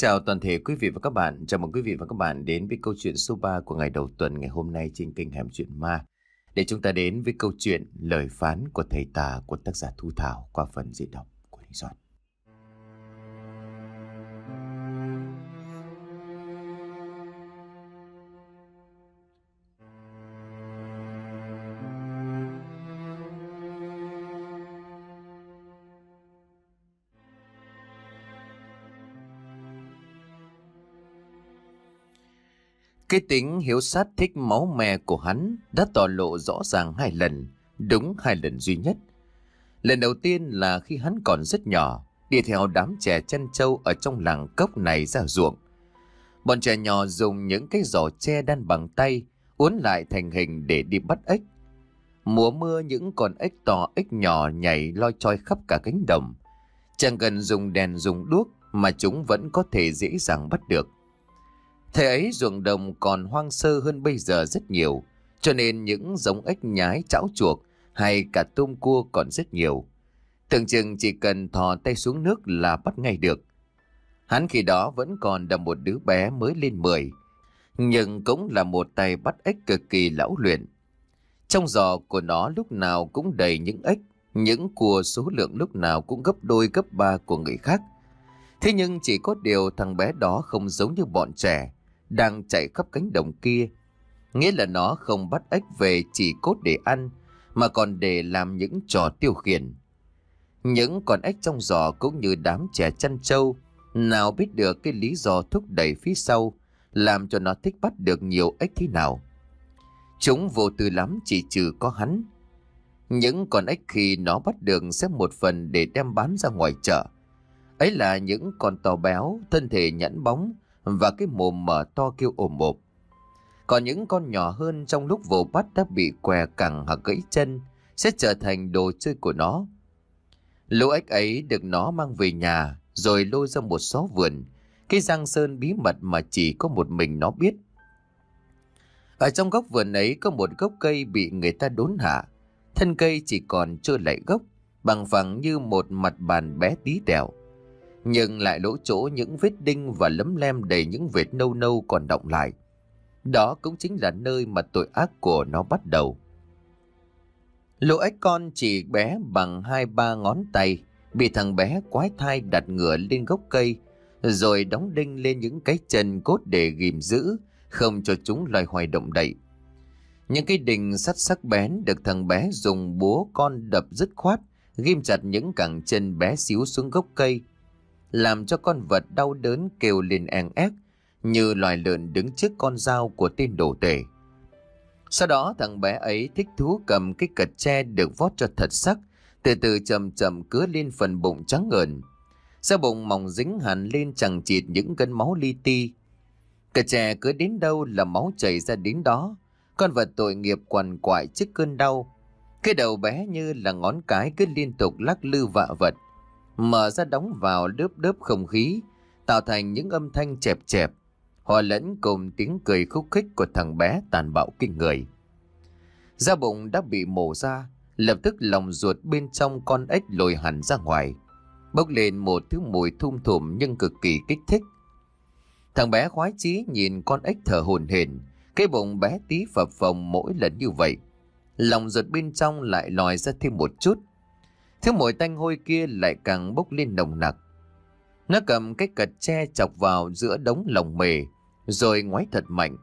Chào toàn thể quý vị và các bạn. Chào mừng quý vị và các bạn đến với câu chuyện số 3 của ngày đầu tuần ngày hôm nay trên kênh Hẻm Chuyện Ma. Để chúng ta đến với câu chuyện Lời phán của thầy tà của tác giả Thu Thảo qua phần diễn đọc của Đình Soạn. Cái tính hiếu sát thích máu me của hắn đã tỏ lộ rõ ràng hai lần, đúng hai lần duy nhất. Lần đầu tiên là khi hắn còn rất nhỏ, đi theo đám trẻ chân trâu ở trong làng cốc này ra ruộng. Bọn trẻ nhỏ dùng những cái giỏ tre đan bằng tay, uốn lại thành hình để đi bắt ếch. Mùa mưa những con ếch to ếch nhỏ nhảy loi choi khắp cả cánh đồng. Chẳng cần dùng đèn dùng đuốc mà chúng vẫn có thể dễ dàng bắt được. Thời ấy ruộng đồng còn hoang sơ hơn bây giờ rất nhiều, cho nên những giống ếch nhái chảo chuộc hay cả tôm cua còn rất nhiều. Tưởng chừng chỉ cần thò tay xuống nước là bắt ngay được. Hắn khi đó vẫn còn là một đứa bé mới lên 10, nhưng cũng là một tay bắt ếch cực kỳ lão luyện. Trong giò của nó lúc nào cũng đầy những ếch, những cua số lượng lúc nào cũng gấp đôi gấp ba của người khác. Thế nhưng chỉ có điều thằng bé đó không giống như bọn trẻ, đang chạy khắp cánh đồng kia. Nghĩa là nó không bắt ếch về chỉ cốt để ăn, mà còn để làm những trò tiêu khiển. Những con ếch trong giò cũng như đám trẻ chăn trâu, nào biết được cái lý do thúc đẩy phía sau, làm cho nó thích bắt được nhiều ếch thế nào. Chúng vô tư lắm chỉ trừ có hắn. Những con ếch khi nó bắt được sẽ một phần để đem bán ra ngoài chợ. Ấy là những con to béo, thân thể nhẵn bóng, và cái mồm mở to kêu ồm ộp. Còn những con nhỏ hơn trong lúc vồ bắt đã bị què cẳng hoặc gãy chân sẽ trở thành đồ chơi của nó. Lũ ếch ấy được nó mang về nhà rồi lôi ra một xó vườn, cái giang sơn bí mật mà chỉ có một mình nó biết. Ở trong góc vườn ấy có một gốc cây bị người ta đốn hạ, thân cây chỉ còn chưa lại gốc, bằng phẳng như một mặt bàn bé tí tẹo nhưng lại lỗ chỗ những vết đinh và lấm lem đầy những vệt nâu nâu còn động lại. Đó cũng chính là nơi mà tội ác của nó bắt đầu. Lũ ếch con chỉ bé bằng hai ba ngón tay, bị thằng bé quái thai đặt ngựa lên gốc cây, rồi đóng đinh lên những cái chân cốt để ghim giữ, không cho chúng loài hoài động đậy. Những cái đinh sắt sắc bén được thằng bé dùng búa con đập dứt khoát, ghim chặt những cẳng chân bé xíu xuống gốc cây, làm cho con vật đau đớn kêu lên eng ép như loài lợn đứng trước con dao của tên đồ tể. Sau đó thằng bé ấy thích thú cầm cái cật tre được vót cho thật sắc, từ từ chậm chậm cứa lên phần bụng trắng ngợn. sau bụng mỏng dính hẳn lên chẳng chịt những gân máu li ti. Cật tre cứ đến đâu là máu chảy ra đến đó. Con vật tội nghiệp quằn quại trước cơn đau. Cái đầu bé như là ngón cái cứ liên tục lắc lư vạ vật mở ra đóng vào đớp đớp không khí, tạo thành những âm thanh chẹp chẹp, hòa lẫn cùng tiếng cười khúc khích của thằng bé tàn bạo kinh người. Da bụng đã bị mổ ra, lập tức lòng ruột bên trong con ếch lồi hẳn ra ngoài, bốc lên một thứ mùi thum thủm nhưng cực kỳ kích thích. Thằng bé khoái chí nhìn con ếch thở hồn hển, cái bụng bé tí phập phồng mỗi lần như vậy. Lòng ruột bên trong lại lòi ra thêm một chút, Thứ mùi tanh hôi kia lại càng bốc lên nồng nặc. Nó cầm cái cật tre chọc vào giữa đống lồng mề, rồi ngoái thật mạnh.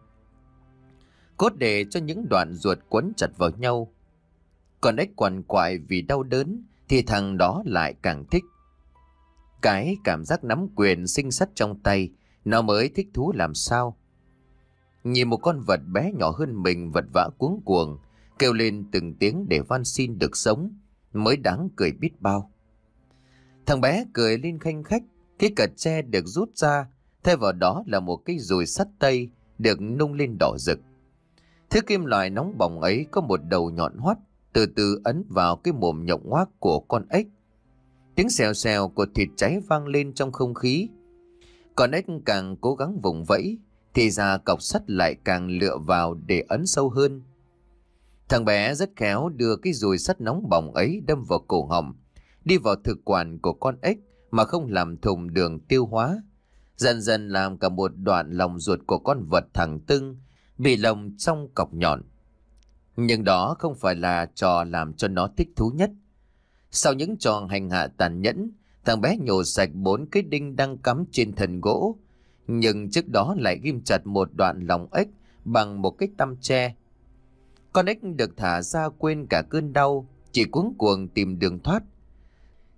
Cốt để cho những đoạn ruột quấn chặt vào nhau. Còn ếch quằn quại vì đau đớn, thì thằng đó lại càng thích. Cái cảm giác nắm quyền sinh sắt trong tay, nó mới thích thú làm sao. Nhìn một con vật bé nhỏ hơn mình vật vã cuống cuồng, kêu lên từng tiếng để van xin được sống, mới đáng cười biết bao. Thằng bé cười lên khanh khách, cái cật tre được rút ra, thay vào đó là một cái dùi sắt tây được nung lên đỏ rực. Thứ kim loại nóng bỏng ấy có một đầu nhọn hoắt, từ từ ấn vào cái mồm nhộng ngoác của con ếch. Tiếng xèo xèo của thịt cháy vang lên trong không khí. Con ếch càng cố gắng vùng vẫy, thì ra cọc sắt lại càng lựa vào để ấn sâu hơn. Thằng bé rất khéo đưa cái dùi sắt nóng bỏng ấy đâm vào cổ họng, đi vào thực quản của con ếch mà không làm thùng đường tiêu hóa. Dần dần làm cả một đoạn lòng ruột của con vật thẳng tưng, bị lồng trong cọc nhọn. Nhưng đó không phải là trò làm cho nó thích thú nhất. Sau những trò hành hạ tàn nhẫn, thằng bé nhổ sạch bốn cái đinh đang cắm trên thân gỗ. Nhưng trước đó lại ghim chặt một đoạn lòng ếch bằng một cái tăm tre. Con ếch được thả ra quên cả cơn đau, chỉ cuống cuồng tìm đường thoát.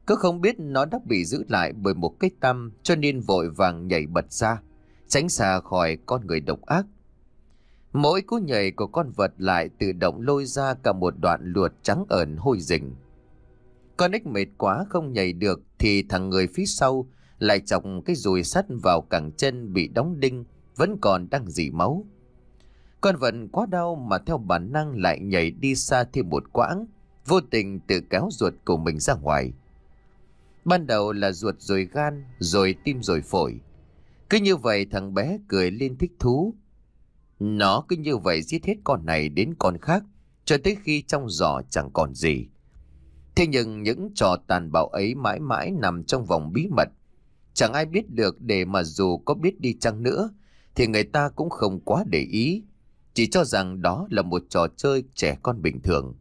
Cứ không biết nó đã bị giữ lại bởi một cái tâm cho nên vội vàng nhảy bật ra, tránh xa khỏi con người độc ác. Mỗi cú nhảy của con vật lại tự động lôi ra cả một đoạn luột trắng ẩn hôi rình. Con ếch mệt quá không nhảy được thì thằng người phía sau lại chọc cái dùi sắt vào cẳng chân bị đóng đinh, vẫn còn đang dỉ máu. Con vật quá đau mà theo bản năng lại nhảy đi xa thêm một quãng, vô tình tự kéo ruột của mình ra ngoài. Ban đầu là ruột rồi gan, rồi tim rồi phổi. Cứ như vậy thằng bé cười lên thích thú. Nó cứ như vậy giết hết con này đến con khác, cho tới khi trong giỏ chẳng còn gì. Thế nhưng những trò tàn bạo ấy mãi mãi nằm trong vòng bí mật. Chẳng ai biết được để mà dù có biết đi chăng nữa, thì người ta cũng không quá để ý. Chỉ cho rằng đó là một trò chơi trẻ con bình thường.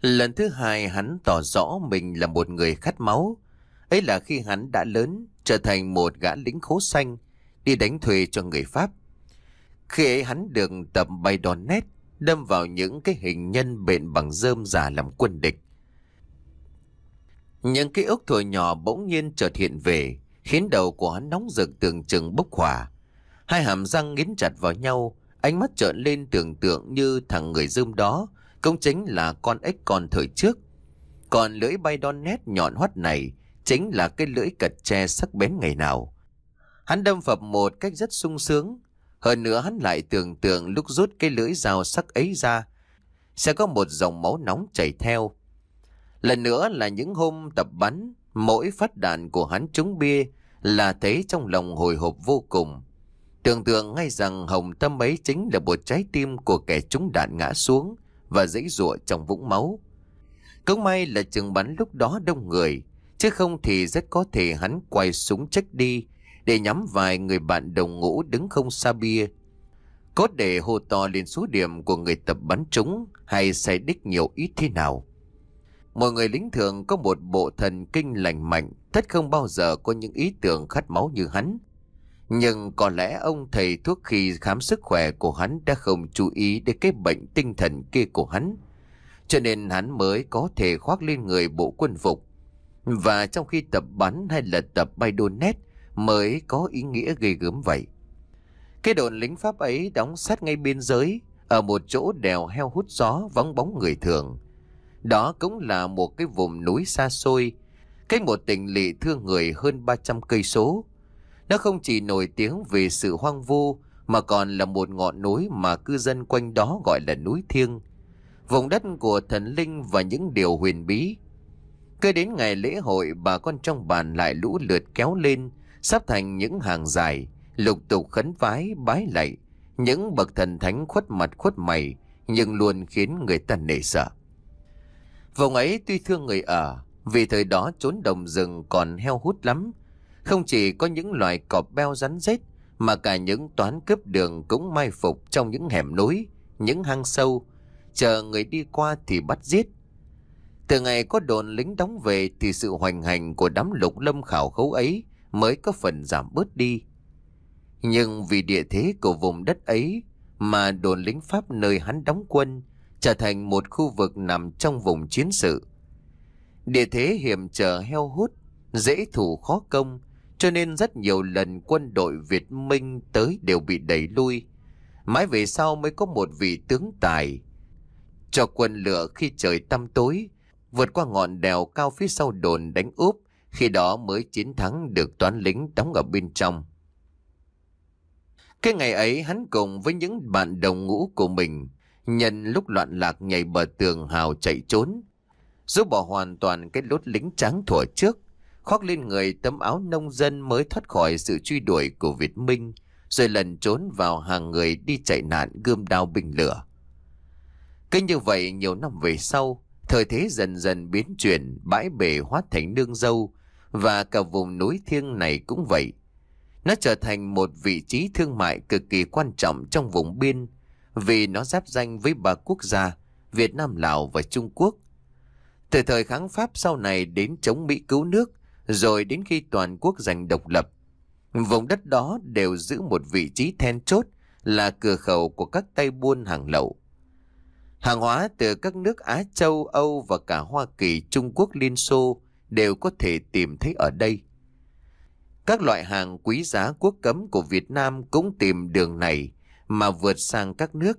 Lần thứ hai hắn tỏ rõ mình là một người khát máu. Ấy là khi hắn đã lớn, trở thành một gã lính khố xanh, đi đánh thuê cho người Pháp. Khi ấy hắn được tập bay đòn nét, đâm vào những cái hình nhân bện bằng rơm giả làm quân địch. Những cái ức thổi nhỏ bỗng nhiên chợt hiện về, khiến đầu của hắn nóng rực tưởng chừng bốc hỏa. Hai hàm răng nghiến chặt vào nhau, ánh mắt trợn lên tưởng tượng như thằng người dơm đó, cũng chính là con ếch con thời trước. Còn lưỡi bay đon nét nhọn hoắt này chính là cái lưỡi cật tre sắc bén ngày nào. Hắn đâm phập một cách rất sung sướng. Hơn nữa hắn lại tưởng tượng lúc rút cái lưỡi dao sắc ấy ra, sẽ có một dòng máu nóng chảy theo. Lần nữa là những hôm tập bắn, mỗi phát đạn của hắn trúng bia là thấy trong lòng hồi hộp vô cùng. Tưởng tượng ngay rằng hồng tâm ấy chính là một trái tim của kẻ trúng đạn ngã xuống và dãy rụa trong vũng máu. Cũng may là trường bắn lúc đó đông người, chứ không thì rất có thể hắn quay súng trách đi để nhắm vài người bạn đồng ngũ đứng không xa bia. Có để hô to lên số điểm của người tập bắn trúng hay sai đích nhiều ít thế nào. Mọi người lính thường có một bộ thần kinh lành mạnh, thất không bao giờ có những ý tưởng khát máu như hắn. Nhưng có lẽ ông thầy thuốc khi khám sức khỏe của hắn đã không chú ý đến cái bệnh tinh thần kia của hắn. Cho nên hắn mới có thể khoác lên người bộ quân phục. Và trong khi tập bắn hay là tập bay đô nét mới có ý nghĩa ghê gớm vậy. Cái đồn lính Pháp ấy đóng sát ngay biên giới, ở một chỗ đèo heo hút gió vắng bóng người thường. Đó cũng là một cái vùng núi xa xôi, cách một tỉnh lỵ thương người hơn 300 cây số. Nó không chỉ nổi tiếng về sự hoang vu mà còn là một ngọn núi mà cư dân quanh đó gọi là núi thiêng. Vùng đất của thần linh và những điều huyền bí. Cứ đến ngày lễ hội bà con trong bàn lại lũ lượt kéo lên, sắp thành những hàng dài, lục tục khấn vái, bái lạy. Những bậc thần thánh khuất mặt khuất mày, nhưng luôn khiến người ta nể sợ. Vùng ấy tuy thương người ở, vì thời đó trốn đồng rừng còn heo hút lắm. Không chỉ có những loài cọp beo rắn rết, mà cả những toán cướp đường cũng mai phục trong những hẻm núi, những hang sâu, chờ người đi qua thì bắt giết. Từ ngày có đồn lính đóng về thì sự hoành hành của đám lục lâm khảo khấu ấy mới có phần giảm bớt đi. Nhưng vì địa thế của vùng đất ấy mà đồn lính Pháp nơi hắn đóng quân trở thành một khu vực nằm trong vùng chiến sự. Địa thế hiểm trở heo hút, dễ thủ khó công, cho nên rất nhiều lần quân đội Việt Minh tới đều bị đẩy lui. Mãi về sau mới có một vị tướng tài cho quân lửa khi trời tăm tối, vượt qua ngọn đèo cao phía sau đồn đánh úp, khi đó mới chiến thắng được toán lính đóng ở bên trong. Cái ngày ấy hắn cùng với những bạn đồng ngũ của mình Nhân lúc loạn lạc nhảy bờ tường hào chạy trốn. Giúp bỏ hoàn toàn cái lốt lính trắng thủa trước. Khoác lên người tấm áo nông dân mới thoát khỏi sự truy đuổi của Việt Minh. Rồi lần trốn vào hàng người đi chạy nạn gươm đao bình lửa. Cứ như vậy nhiều năm về sau, thời thế dần dần biến chuyển, bãi bể hóa thành nương dâu, và cả vùng núi thiêng này cũng vậy. Nó trở thành một vị trí thương mại cực kỳ quan trọng trong vùng biên vì nó giáp danh với ba quốc gia Việt Nam, Lào và Trung Quốc. Từ thời kháng Pháp sau này đến chống Mỹ cứu nước, rồi đến khi toàn quốc giành độc lập, vùng đất đó đều giữ một vị trí then chốt là cửa khẩu của các tay buôn hàng lậu. Hàng hóa từ các nước Á Châu, Âu và cả Hoa Kỳ, Trung Quốc, Liên Xô đều có thể tìm thấy ở đây. Các loại hàng quý giá quốc cấm của Việt Nam cũng tìm đường này mà vượt sang các nước.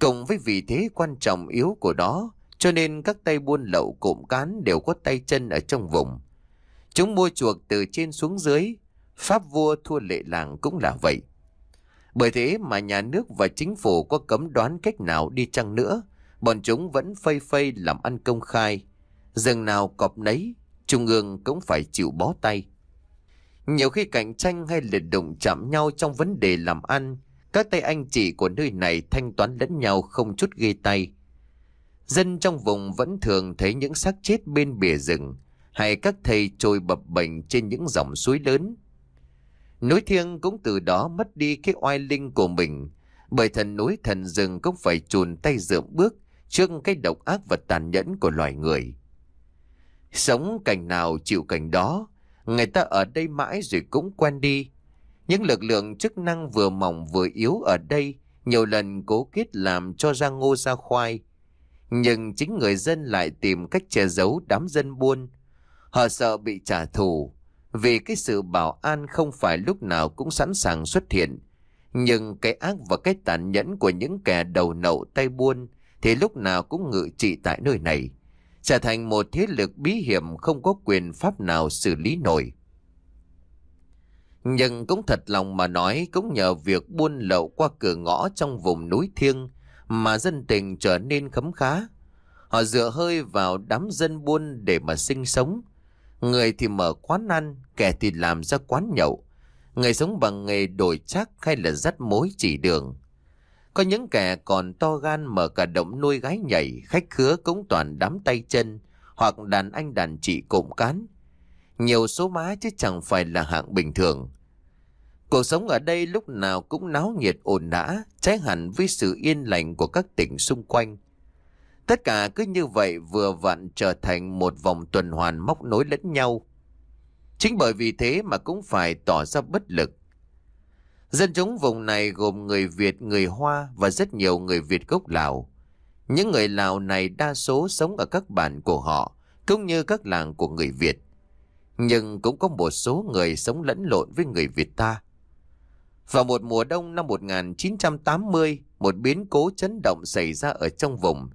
Cùng với vị thế quan trọng yếu của đó, cho nên các tay buôn lậu cụm cán đều có tay chân ở trong vùng. Chúng mua chuộc từ trên xuống dưới, Pháp vua thua lệ làng cũng là vậy. Bởi thế mà nhà nước và chính phủ có cấm đoán cách nào đi chăng nữa, bọn chúng vẫn phây phây làm ăn công khai. Rừng nào cọp nấy, trung ương cũng phải chịu bó tay. Nhiều khi cạnh tranh hay liệt đụng chạm nhau trong vấn đề làm ăn, các tay anh chị của nơi này thanh toán lẫn nhau không chút ghê tay. Dân trong vùng vẫn thường thấy những xác chết bên bìa rừng, hay các thầy trôi bập bệnh trên những dòng suối lớn. Núi thiêng cũng từ đó mất đi cái oai linh của mình, bởi thần núi thần rừng cũng phải chùn tay dượm bước trước cái độc ác và tàn nhẫn của loài người. Sống cảnh nào chịu cảnh đó, người ta ở đây mãi rồi cũng quen đi. Những lực lượng chức năng vừa mỏng vừa yếu ở đây nhiều lần cố kết làm cho ra ngô ra khoai. Nhưng chính người dân lại tìm cách che giấu đám dân buôn. Họ sợ bị trả thù, vì cái sự bảo an không phải lúc nào cũng sẵn sàng xuất hiện. Nhưng cái ác và cái tàn nhẫn của những kẻ đầu nậu tay buôn thì lúc nào cũng ngự trị tại nơi này. Trở thành một thế lực bí hiểm không có quyền pháp nào xử lý nổi. Nhưng cũng thật lòng mà nói cũng nhờ việc buôn lậu qua cửa ngõ trong vùng núi thiêng mà dân tình trở nên khấm khá. Họ dựa hơi vào đám dân buôn để mà sinh sống. Người thì mở quán ăn, kẻ thì làm ra quán nhậu. Người sống bằng nghề đổi chắc hay là dắt mối chỉ đường. Có những kẻ còn to gan mở cả động nuôi gái nhảy, khách khứa cũng toàn đám tay chân, hoặc đàn anh đàn chị cộm cán. Nhiều số má chứ chẳng phải là hạng bình thường. Cuộc sống ở đây lúc nào cũng náo nhiệt ồn đã, trái hẳn với sự yên lành của các tỉnh xung quanh. Tất cả cứ như vậy vừa vặn trở thành một vòng tuần hoàn móc nối lẫn nhau. Chính bởi vì thế mà cũng phải tỏ ra bất lực. Dân chúng vùng này gồm người Việt, người Hoa và rất nhiều người Việt gốc Lào. Những người Lào này đa số sống ở các bản của họ, cũng như các làng của người Việt. Nhưng cũng có một số người sống lẫn lộn với người Việt ta. Vào một mùa đông năm 1980, một biến cố chấn động xảy ra ở trong vùng.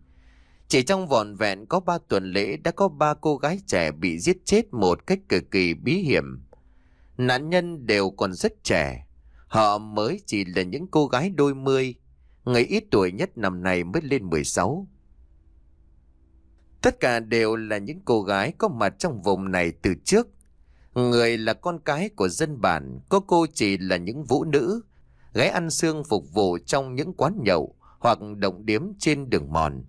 Chỉ trong vòn vẹn có ba tuần lễ đã có ba cô gái trẻ bị giết chết một cách cực kỳ bí hiểm. Nạn nhân đều còn rất trẻ. Họ mới chỉ là những cô gái đôi mươi. Người ít tuổi nhất năm nay mới lên 16. Tất cả đều là những cô gái có mặt trong vùng này từ trước Người là con cái của dân bản, có cô chỉ là những vũ nữ, gái ăn xương phục vụ trong những quán nhậu hoặc động điếm trên đường mòn.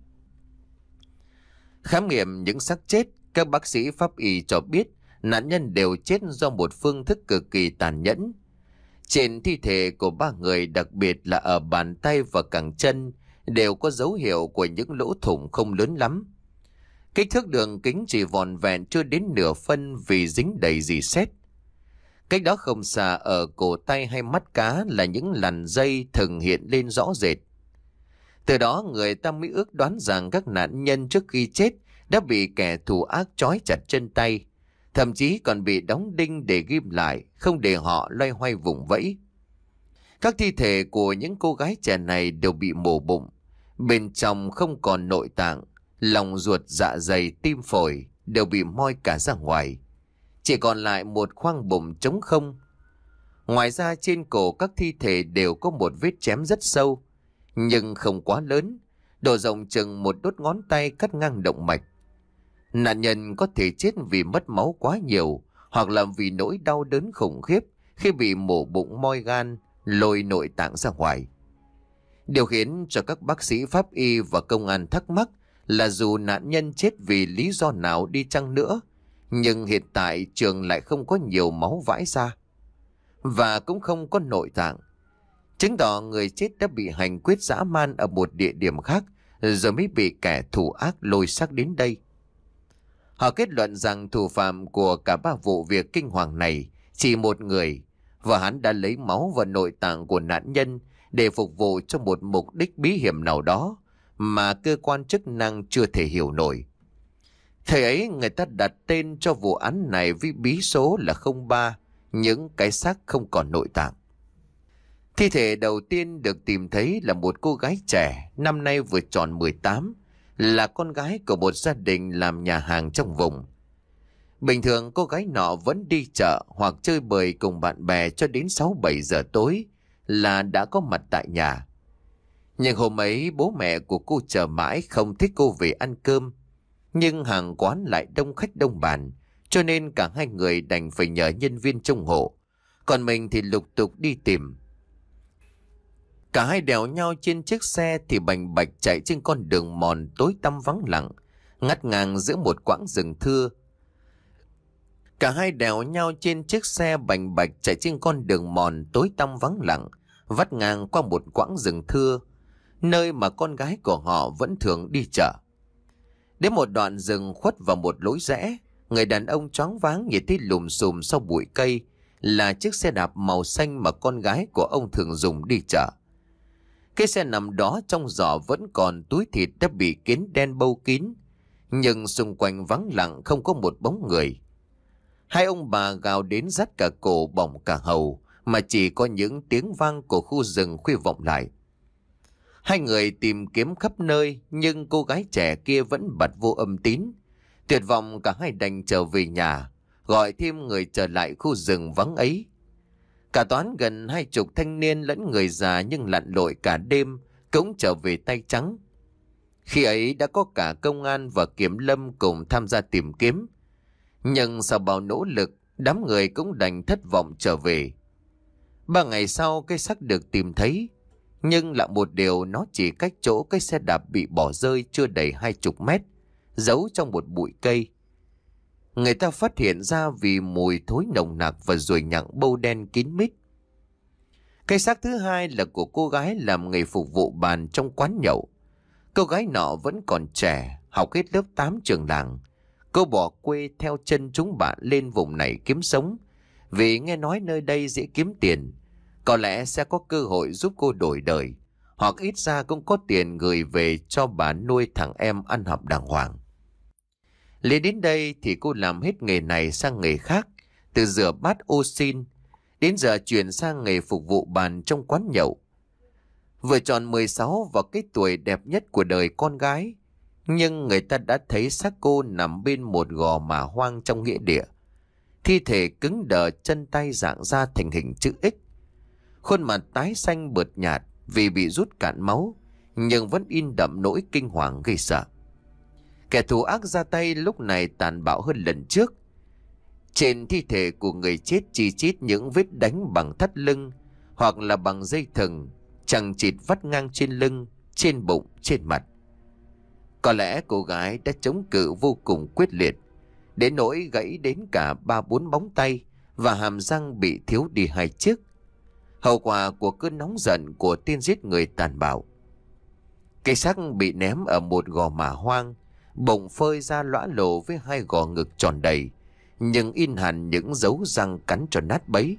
Khám nghiệm những xác chết, các bác sĩ pháp y cho biết nạn nhân đều chết do một phương thức cực kỳ tàn nhẫn. Trên thi thể của ba người đặc biệt là ở bàn tay và cẳng chân đều có dấu hiệu của những lỗ thủng không lớn lắm. Kích thước đường kính chỉ vòn vẹn chưa đến nửa phân vì dính đầy dì xét. Cách đó không xa ở cổ tay hay mắt cá là những làn dây thường hiện lên rõ rệt. Từ đó người ta mới ước đoán rằng các nạn nhân trước khi chết đã bị kẻ thù ác trói chặt chân tay, thậm chí còn bị đóng đinh để ghim lại, không để họ loay hoay vùng vẫy. Các thi thể của những cô gái trẻ này đều bị mổ bụng, bên trong không còn nội tạng, Lòng ruột dạ dày tim phổi đều bị moi cả ra ngoài. Chỉ còn lại một khoang bụng trống không. Ngoài ra trên cổ các thi thể đều có một vết chém rất sâu, nhưng không quá lớn, độ rộng chừng một đốt ngón tay cắt ngang động mạch. Nạn nhân có thể chết vì mất máu quá nhiều, hoặc là vì nỗi đau đớn khủng khiếp khi bị mổ bụng moi gan, lôi nội tạng ra ngoài. Điều khiến cho các bác sĩ pháp y và công an thắc mắc là dù nạn nhân chết vì lý do nào đi chăng nữa, nhưng hiện tại trường lại không có nhiều máu vãi ra. và cũng không có nội tạng. Chứng tỏ người chết đã bị hành quyết dã man ở một địa điểm khác rồi mới bị kẻ thủ ác lôi xác đến đây. Họ kết luận rằng thủ phạm của cả ba vụ việc kinh hoàng này chỉ một người và hắn đã lấy máu và nội tạng của nạn nhân để phục vụ cho một mục đích bí hiểm nào đó mà cơ quan chức năng chưa thể hiểu nổi. Thời ấy người ta đặt tên cho vụ án này với bí số là 03, những cái xác không còn nội tạng. Thi thể đầu tiên được tìm thấy là một cô gái trẻ, năm nay vừa tròn 18, là con gái của một gia đình làm nhà hàng trong vùng. Bình thường cô gái nọ vẫn đi chợ hoặc chơi bời cùng bạn bè cho đến 6-7 giờ tối là đã có mặt tại nhà. Nhưng hôm ấy bố mẹ của cô chờ mãi không thích cô về ăn cơm. Nhưng hàng quán lại đông khách đông bàn, cho nên cả hai người đành phải nhờ nhân viên trông hộ. Còn mình thì lục tục đi tìm. Cả hai đèo nhau trên chiếc xe thì bành bạch chạy trên con đường mòn tối tăm vắng lặng, ngắt ngang giữa một quãng rừng thưa. Cả hai đèo nhau trên chiếc xe bành bạch chạy trên con đường mòn tối tăm vắng lặng, vắt ngang qua một quãng rừng thưa, nơi mà con gái của họ vẫn thường đi chợ. Đến một đoạn rừng khuất vào một lối rẽ, người đàn ông choáng váng nhìn thấy lùm xùm sau bụi cây là chiếc xe đạp màu xanh mà con gái của ông thường dùng đi chợ. Cái xe nằm đó trong giỏ vẫn còn túi thịt đã bị kiến đen bâu kín, nhưng xung quanh vắng lặng không có một bóng người. Hai ông bà gào đến rắt cả cổ bỏng cả hầu, mà chỉ có những tiếng vang của khu rừng khuya vọng lại. Hai người tìm kiếm khắp nơi, nhưng cô gái trẻ kia vẫn bật vô âm tín. Tuyệt vọng cả hai đành trở về nhà, gọi thêm người trở lại khu rừng vắng ấy. Cả toán gần hai chục thanh niên lẫn người già nhưng lặn lội cả đêm cũng trở về tay trắng. Khi ấy đã có cả công an và kiểm lâm cùng tham gia tìm kiếm. Nhưng sau bao nỗ lực, đám người cũng đành thất vọng trở về. Ba ngày sau cây xác được tìm thấy, nhưng là một điều nó chỉ cách chỗ cái xe đạp bị bỏ rơi chưa đầy hai chục mét, giấu trong một bụi cây. Người ta phát hiện ra vì mùi thối nồng nặc và ruồi nhặng bâu đen kín mít. Cái xác thứ hai là của cô gái làm nghề phục vụ bàn trong quán nhậu. Cô gái nọ vẫn còn trẻ, học hết lớp 8 trường làng. Cô bỏ quê theo chân chúng bạn lên vùng này kiếm sống, vì nghe nói nơi đây dễ kiếm tiền. Có lẽ sẽ có cơ hội giúp cô đổi đời, hoặc ít ra cũng có tiền gửi về cho bà nuôi thằng em ăn học đàng hoàng. Lên đến đây thì cô làm hết nghề này sang nghề khác, từ rửa bát ô xin, đến giờ chuyển sang nghề phục vụ bàn trong quán nhậu. Vừa tròn 16 vào cái tuổi đẹp nhất của đời con gái, nhưng người ta đã thấy xác cô nằm bên một gò mà hoang trong nghĩa địa. Thi thể cứng đờ chân tay dạng ra thành hình chữ X. Khuôn mặt tái xanh bợt nhạt vì bị rút cạn máu, nhưng vẫn in đậm nỗi kinh hoàng gây sợ. Kẻ thù ác ra tay lúc này tàn bạo hơn lần trước. Trên thi thể của người chết chi chít những vết đánh bằng thắt lưng hoặc là bằng dây thừng, chẳng chịt vắt ngang trên lưng, trên bụng, trên mặt. Có lẽ cô gái đã chống cự vô cùng quyết liệt, đến nỗi gãy đến cả ba bốn bóng tay và hàm răng bị thiếu đi hai chiếc. Hậu quả của cơn nóng giận của tiên giết người tàn bạo. Cây xác bị ném ở một gò mả hoang, bụng phơi ra lõa lộ với hai gò ngực tròn đầy, nhưng in hẳn những dấu răng cắn cho nát bấy.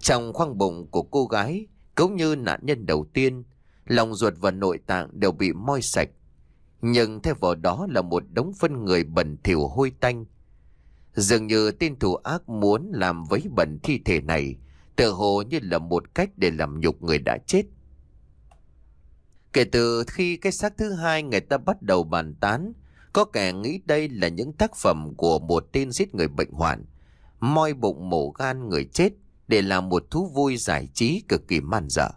Trong khoang bụng của cô gái, cũng như nạn nhân đầu tiên, lòng ruột và nội tạng đều bị moi sạch. Nhưng theo vào đó là một đống phân người bẩn thỉu hôi tanh. Dường như tên thủ ác muốn làm vấy bẩn thi thể này, tự hồ như là một cách để làm nhục người đã chết. Kể từ khi cái xác thứ hai người ta bắt đầu bàn tán, có kẻ nghĩ đây là những tác phẩm của một tên giết người bệnh hoạn, moi bụng mổ gan người chết để làm một thú vui giải trí cực kỳ man dở.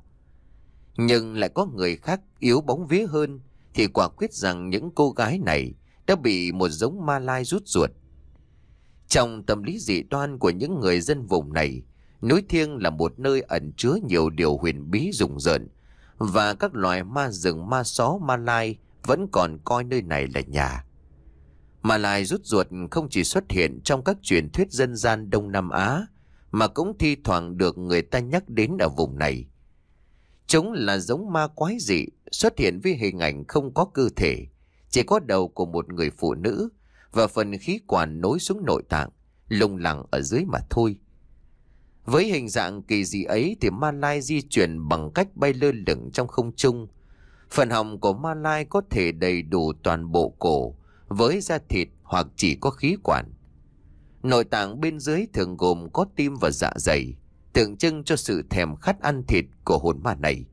Nhưng lại có người khác yếu bóng vía hơn thì quả quyết rằng những cô gái này đã bị một giống ma lai rút ruột. Trong tâm lý dị đoan của những người dân vùng này, núi thiêng là một nơi ẩn chứa nhiều điều huyền bí rùng rợn và các loài ma rừng ma só ma lai vẫn còn coi nơi này là nhà. Ma lai rút ruột không chỉ xuất hiện trong các truyền thuyết dân gian Đông Nam Á, mà cũng thi thoảng được người ta nhắc đến ở vùng này. Chúng là giống ma quái dị, xuất hiện với hình ảnh không có cơ thể, chỉ có đầu của một người phụ nữ và phần khí quản nối xuống nội tạng, lùng lẳng ở dưới mà thôi. Với hình dạng kỳ dị ấy thì Ma Lai di chuyển bằng cách bay lơ lửng trong không trung. Phần hồng của Ma Lai có thể đầy đủ toàn bộ cổ với da thịt hoặc chỉ có khí quản. Nội tạng bên dưới thường gồm có tim và dạ dày, tượng trưng cho sự thèm khát ăn thịt của hồn ma này.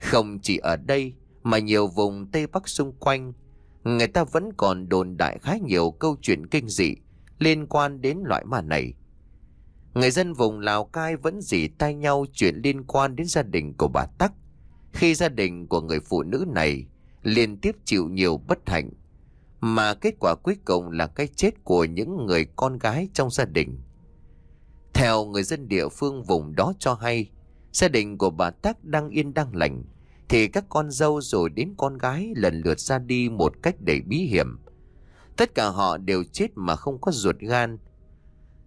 Không chỉ ở đây mà nhiều vùng Tây Bắc xung quanh, người ta vẫn còn đồn đại khá nhiều câu chuyện kinh dị liên quan đến loại ma này. Người dân vùng Lào Cai vẫn dỉ tay nhau chuyện liên quan đến gia đình của bà Tắc. Khi gia đình của người phụ nữ này liên tiếp chịu nhiều bất hạnh, mà kết quả cuối cùng là cái chết của những người con gái trong gia đình. Theo người dân địa phương vùng đó cho hay, gia đình của bà Tắc đang yên đang lành, thì các con dâu rồi đến con gái lần lượt ra đi một cách đầy bí hiểm. Tất cả họ đều chết mà không có ruột gan,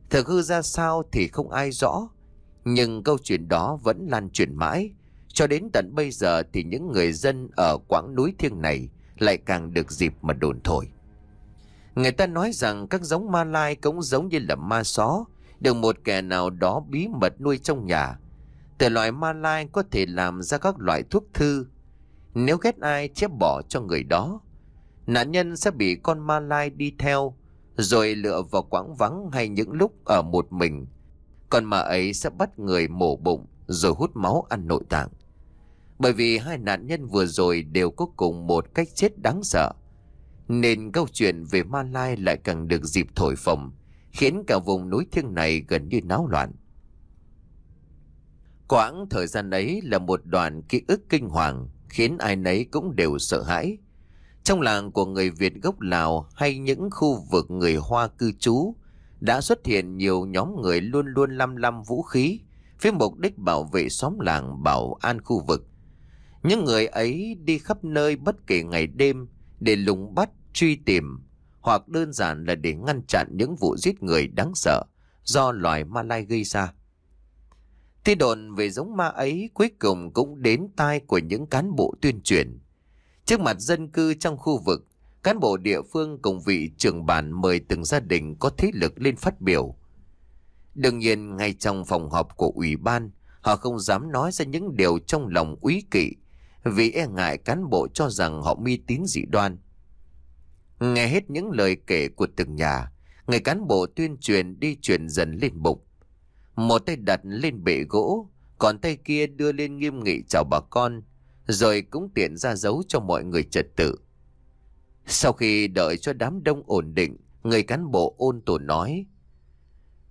Thực hư ra sao thì không ai rõ, nhưng câu chuyện đó vẫn lan truyền mãi. Cho đến tận bây giờ thì những người dân ở quãng núi thiêng này lại càng được dịp mà đồn thổi. Người ta nói rằng các giống ma lai cũng giống như là ma só, được một kẻ nào đó bí mật nuôi trong nhà. Từ loại ma lai có thể làm ra các loại thuốc thư. Nếu ghét ai chép bỏ cho người đó, nạn nhân sẽ bị con ma lai đi theo, rồi lựa vào quãng vắng hay những lúc ở một mình. Còn mà ấy sẽ bắt người mổ bụng rồi hút máu ăn nội tạng. Bởi vì hai nạn nhân vừa rồi đều có cùng một cách chết đáng sợ. Nên câu chuyện về Ma Lai lại càng được dịp thổi phồng, khiến cả vùng núi thiêng này gần như náo loạn. Quãng thời gian ấy là một đoạn ký ức kinh hoàng, khiến ai nấy cũng đều sợ hãi. Trong làng của người Việt gốc Lào hay những khu vực người Hoa cư trú, đã xuất hiện nhiều nhóm người luôn luôn lăm lăm vũ khí với mục đích bảo vệ xóm làng bảo an khu vực. Những người ấy đi khắp nơi bất kể ngày đêm để lùng bắt, truy tìm hoặc đơn giản là để ngăn chặn những vụ giết người đáng sợ do loài ma lai gây ra. Tin đồn về giống ma ấy cuối cùng cũng đến tai của những cán bộ tuyên truyền. Trước mặt dân cư trong khu vực, cán bộ địa phương cùng vị trưởng bản mời từng gia đình có thế lực lên phát biểu. Đương nhiên, ngay trong phòng họp của ủy ban, họ không dám nói ra những điều trong lòng úy kỵ, vì e ngại cán bộ cho rằng họ mi tín dị đoan. Nghe hết những lời kể của từng nhà, người cán bộ tuyên truyền đi truyền dần lên bụng. Một tay đặt lên bệ gỗ, còn tay kia đưa lên nghiêm nghị chào bà con, rồi cũng tiện ra dấu cho mọi người trật tự. Sau khi đợi cho đám đông ổn định, người cán bộ ôn tồn nói.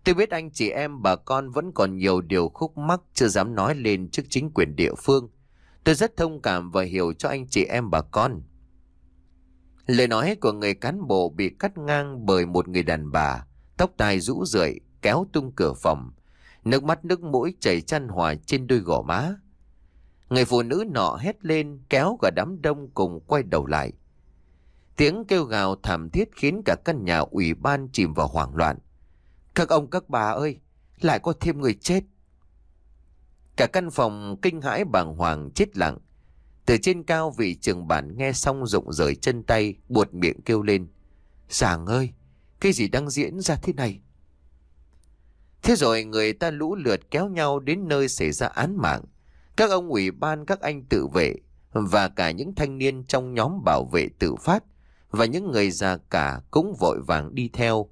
Tôi biết anh chị em bà con vẫn còn nhiều điều khúc mắc chưa dám nói lên trước chính quyền địa phương. Tôi rất thông cảm và hiểu cho anh chị em bà con. Lời nói của người cán bộ bị cắt ngang bởi một người đàn bà, tóc tai rũ rượi, kéo tung cửa phòng. Nước mắt nước mũi chảy chăn hòa trên đôi gò má. Người phụ nữ nọ hét lên kéo cả đám đông cùng quay đầu lại. Tiếng kêu gào thảm thiết khiến cả căn nhà ủy ban chìm vào hoảng loạn. Các ông các bà ơi, lại có thêm người chết. Cả căn phòng kinh hãi bàng hoàng chết lặng. Từ trên cao vị trường bản nghe xong rụng rời chân tay, buột miệng kêu lên. Sàng ơi, cái gì đang diễn ra thế này? Thế rồi người ta lũ lượt kéo nhau đến nơi xảy ra án mạng. Các ông ủy ban các anh tự vệ và cả những thanh niên trong nhóm bảo vệ tự phát và những người già cả cũng vội vàng đi theo.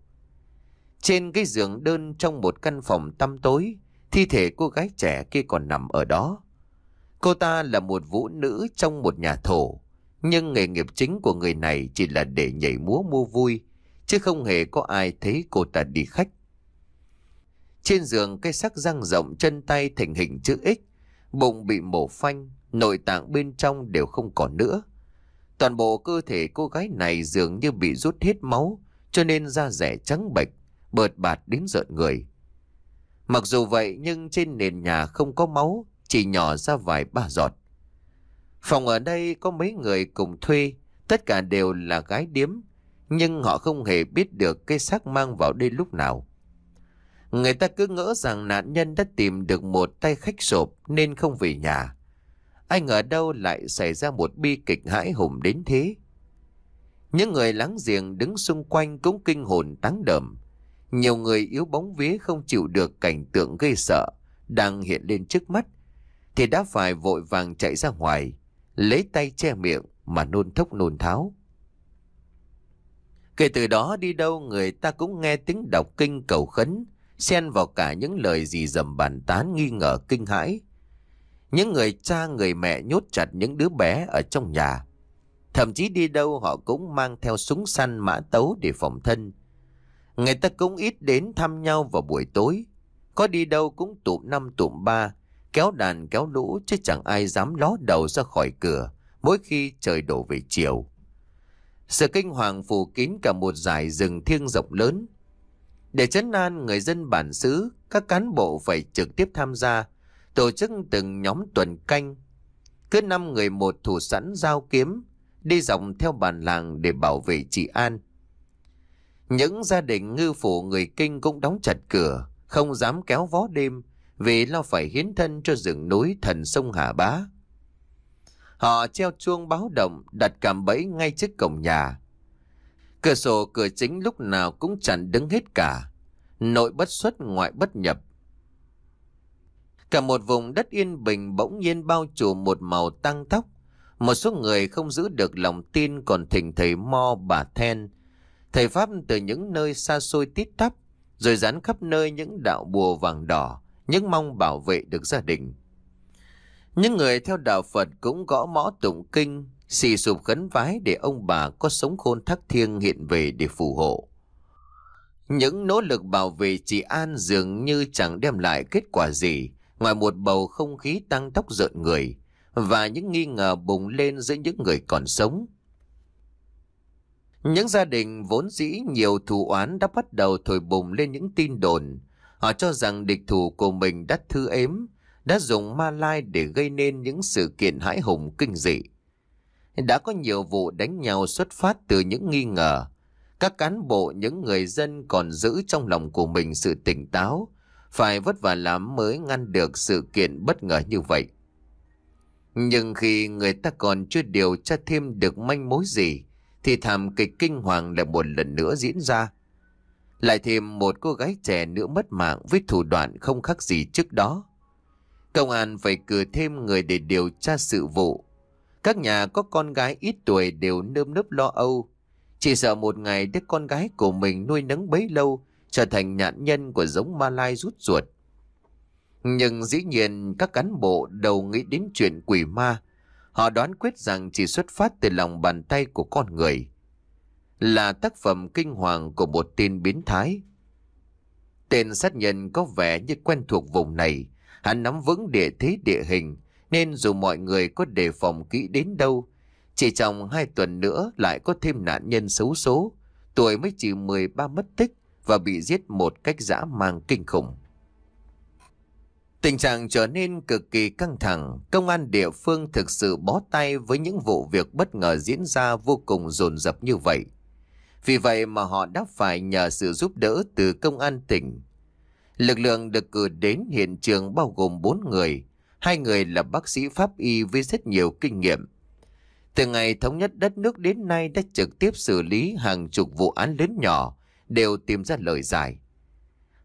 Trên cái giường đơn trong một căn phòng tăm tối, thi thể cô gái trẻ kia còn nằm ở đó. Cô ta là một vũ nữ trong một nhà thổ, nhưng nghề nghiệp chính của người này chỉ là để nhảy múa mua vui, chứ không hề có ai thấy cô ta đi khách. Trên giường cái sắc răng rộng chân tay thành hình chữ X, Bụng bị mổ phanh, nội tạng bên trong đều không còn nữa. Toàn bộ cơ thể cô gái này dường như bị rút hết máu, cho nên da rẻ trắng bệch, bợt bạt đến rợn người. Mặc dù vậy nhưng trên nền nhà không có máu, chỉ nhỏ ra vài ba giọt. Phòng ở đây có mấy người cùng thuê, tất cả đều là gái điếm, nhưng họ không hề biết được cái xác mang vào đây lúc nào. Người ta cứ ngỡ rằng nạn nhân đã tìm được một tay khách sộp nên không về nhà. ai ngờ đâu lại xảy ra một bi kịch hãi hùng đến thế? Những người láng giềng đứng xung quanh cũng kinh hồn táng đờm. Nhiều người yếu bóng vía không chịu được cảnh tượng gây sợ đang hiện lên trước mắt, thì đã phải vội vàng chạy ra ngoài, lấy tay che miệng mà nôn thốc nôn tháo. Kể từ đó đi đâu người ta cũng nghe tiếng đọc kinh cầu khấn xen vào cả những lời gì dầm bàn tán nghi ngờ kinh hãi. Những người cha người mẹ nhốt chặt những đứa bé ở trong nhà. Thậm chí đi đâu họ cũng mang theo súng săn mã tấu để phòng thân. Người ta cũng ít đến thăm nhau vào buổi tối. Có đi đâu cũng tụm năm tụm ba, kéo đàn kéo lũ chứ chẳng ai dám ló đầu ra khỏi cửa mỗi khi trời đổ về chiều. Sự kinh hoàng phủ kín cả một dải rừng thiêng rộng lớn. Để chấn an người dân bản xứ, các cán bộ phải trực tiếp tham gia, tổ chức từng nhóm tuần canh. Cứ năm người một thủ sẵn giao kiếm, đi dọc theo bản làng để bảo vệ trị an. Những gia đình ngư phủ người kinh cũng đóng chặt cửa, không dám kéo vó đêm vì lo phải hiến thân cho rừng núi thần sông Hà Bá. Họ treo chuông báo động đặt cạm bẫy ngay trước cổng nhà. Cửa sổ cửa chính lúc nào cũng chẳng đứng hết cả. Nội bất xuất ngoại bất nhập. Cả một vùng đất yên bình bỗng nhiên bao trùm một màu tăng tóc. Một số người không giữ được lòng tin còn thỉnh thầy Mo bà Then. Thầy Pháp từ những nơi xa xôi tít tắp, rồi dán khắp nơi những đạo bùa vàng đỏ, những mong bảo vệ được gia đình. Những người theo đạo Phật cũng gõ mõ tụng kinh, xì sụp khấn vái để ông bà có sống khôn thắc thiêng hiện về để phù hộ. Những nỗ lực bảo vệ chị an dường như chẳng đem lại kết quả gì, ngoài một bầu không khí tăng tóc rợn người, và những nghi ngờ bùng lên giữa những người còn sống. Những gia đình vốn dĩ nhiều thù oán đã bắt đầu thổi bùng lên những tin đồn. Họ cho rằng địch thủ của mình đã thư ếm, đã dùng ma lai để gây nên những sự kiện hãi hùng kinh dị. Đã có nhiều vụ đánh nhau xuất phát từ những nghi ngờ. Các cán bộ, những người dân còn giữ trong lòng của mình sự tỉnh táo, phải vất vả lắm mới ngăn được sự kiện bất ngờ như vậy. Nhưng khi người ta còn chưa điều tra thêm được manh mối gì, thì thảm kịch kinh hoàng lại một lần nữa diễn ra. Lại thêm một cô gái trẻ nữa mất mạng với thủ đoạn không khác gì trước đó. Công an phải cử thêm người để điều tra sự vụ. Các nhà có con gái ít tuổi đều nơm nớp lo âu. Chỉ sợ một ngày đứa con gái của mình nuôi nấng bấy lâu trở thành nạn nhân của giống ma lai rút ruột. Nhưng dĩ nhiên các cán bộ đầu nghĩ đến chuyện quỷ ma. Họ đoán quyết rằng chỉ xuất phát từ lòng bàn tay của con người. Là tác phẩm kinh hoàng của một tên biến thái. Tên sát nhân có vẻ như quen thuộc vùng này Hắn nắm vững địa thế địa hình, nên dù mọi người có đề phòng kỹ đến đâu, chỉ trong hai tuần nữa lại có thêm nạn nhân xấu số, tuổi mới chỉ 13 mất tích và bị giết một cách dã man kinh khủng. Tình trạng trở nên cực kỳ căng thẳng, công an địa phương thực sự bó tay với những vụ việc bất ngờ diễn ra vô cùng dồn dập như vậy. Vì vậy mà họ đã phải nhờ sự giúp đỡ từ công an tỉnh, Lực lượng được cử đến hiện trường bao gồm 4 người, hai người là bác sĩ pháp y với rất nhiều kinh nghiệm. Từ ngày thống nhất đất nước đến nay đã trực tiếp xử lý hàng chục vụ án lớn nhỏ, đều tìm ra lời giải.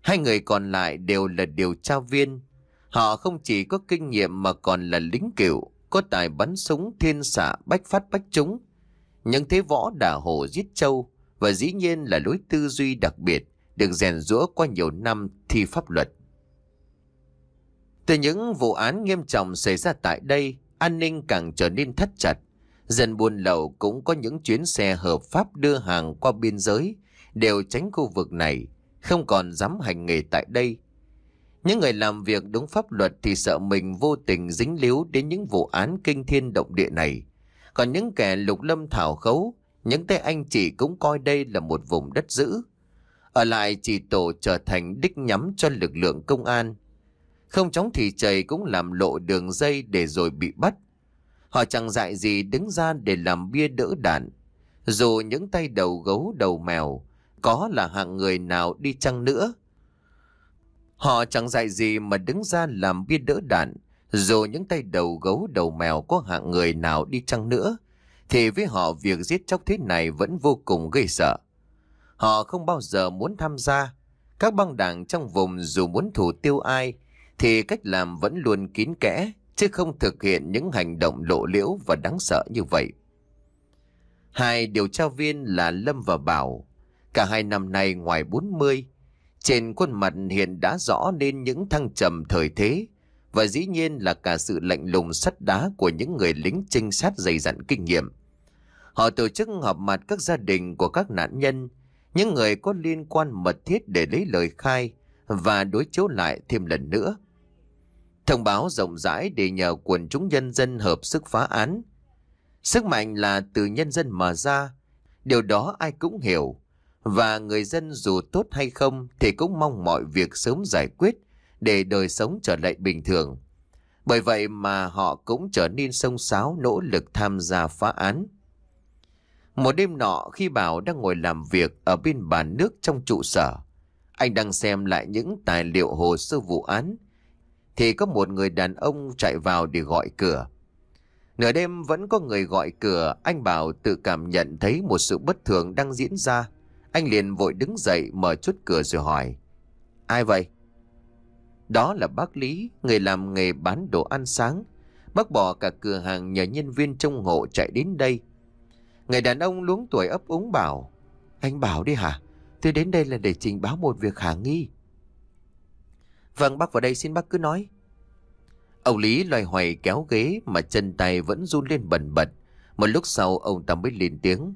Hai người còn lại đều là điều tra viên. Họ không chỉ có kinh nghiệm mà còn là lính cựu, có tài bắn súng thiên xạ bách phát bách trúng. Những thế võ đả hổ giết châu và dĩ nhiên là lối tư duy đặc biệt được rèn rũa qua nhiều năm thi pháp luật. Từ những vụ án nghiêm trọng xảy ra tại đây, an ninh càng trở nên thắt chặt. Dân buôn lậu cũng có những chuyến xe hợp pháp đưa hàng qua biên giới, đều tránh khu vực này, không còn dám hành nghề tại đây. Những người làm việc đúng pháp luật thì sợ mình vô tình dính líu đến những vụ án kinh thiên động địa này. Còn những kẻ lục lâm thảo khấu, những tay anh chị cũng coi đây là một vùng đất giữ. Ở lại chỉ tổ trở thành đích nhắm cho lực lượng công an. Không chóng thì trời cũng làm lộ đường dây để rồi bị bắt. Họ chẳng dại gì đứng ra để làm bia đỡ đạn. Dù những tay đầu gấu đầu mèo có là hạng người nào đi chăng nữa. Họ chẳng dạy gì mà đứng ra làm bia đỡ đạn, dù những tay đầu gấu đầu mèo có hạng người nào đi chăng nữa, thì với họ việc giết chóc thế này vẫn vô cùng gây sợ. Họ không bao giờ muốn tham gia. Các băng đảng trong vùng dù muốn thủ tiêu ai, thì cách làm vẫn luôn kín kẽ, chứ không thực hiện những hành động lộ liễu và đáng sợ như vậy. Hai điều tra viên là Lâm và Bảo. Cả hai năm nay ngoài 40, trên khuôn mặt hiện đã rõ nên những thăng trầm thời thế, và dĩ nhiên là cả sự lạnh lùng sắt đá của những người lính trinh sát dày dặn kinh nghiệm. Họ tổ chức họp mặt các gia đình của các nạn nhân, những người có liên quan mật thiết để lấy lời khai và đối chiếu lại thêm lần nữa. Thông báo rộng rãi để nhờ quần chúng nhân dân hợp sức phá án. Sức mạnh là từ nhân dân mà ra, điều đó ai cũng hiểu. Và người dân dù tốt hay không thì cũng mong mọi việc sớm giải quyết để đời sống trở lại bình thường. Bởi vậy mà họ cũng trở nên sông sáo nỗ lực tham gia phá án. Một đêm nọ khi Bảo đang ngồi làm việc ở bên bàn nước trong trụ sở, anh đang xem lại những tài liệu hồ sơ vụ án, thì có một người đàn ông chạy vào để gọi cửa. Nửa đêm vẫn có người gọi cửa, anh Bảo tự cảm nhận thấy một sự bất thường đang diễn ra. Anh liền vội đứng dậy mở chút cửa rồi hỏi. Ai vậy? Đó là bác Lý, người làm nghề bán đồ ăn sáng. Bác bỏ cả cửa hàng nhờ nhân viên trong hộ chạy đến đây. Người đàn ông luống tuổi ấp úng bảo. Anh bảo đi hả? Tôi đến đây là để trình báo một việc khả nghi. Vâng bác vào đây xin bác cứ nói. Ông Lý loay hoay kéo ghế mà chân tay vẫn run lên bần bật. Một lúc sau ông ta mới lên tiếng.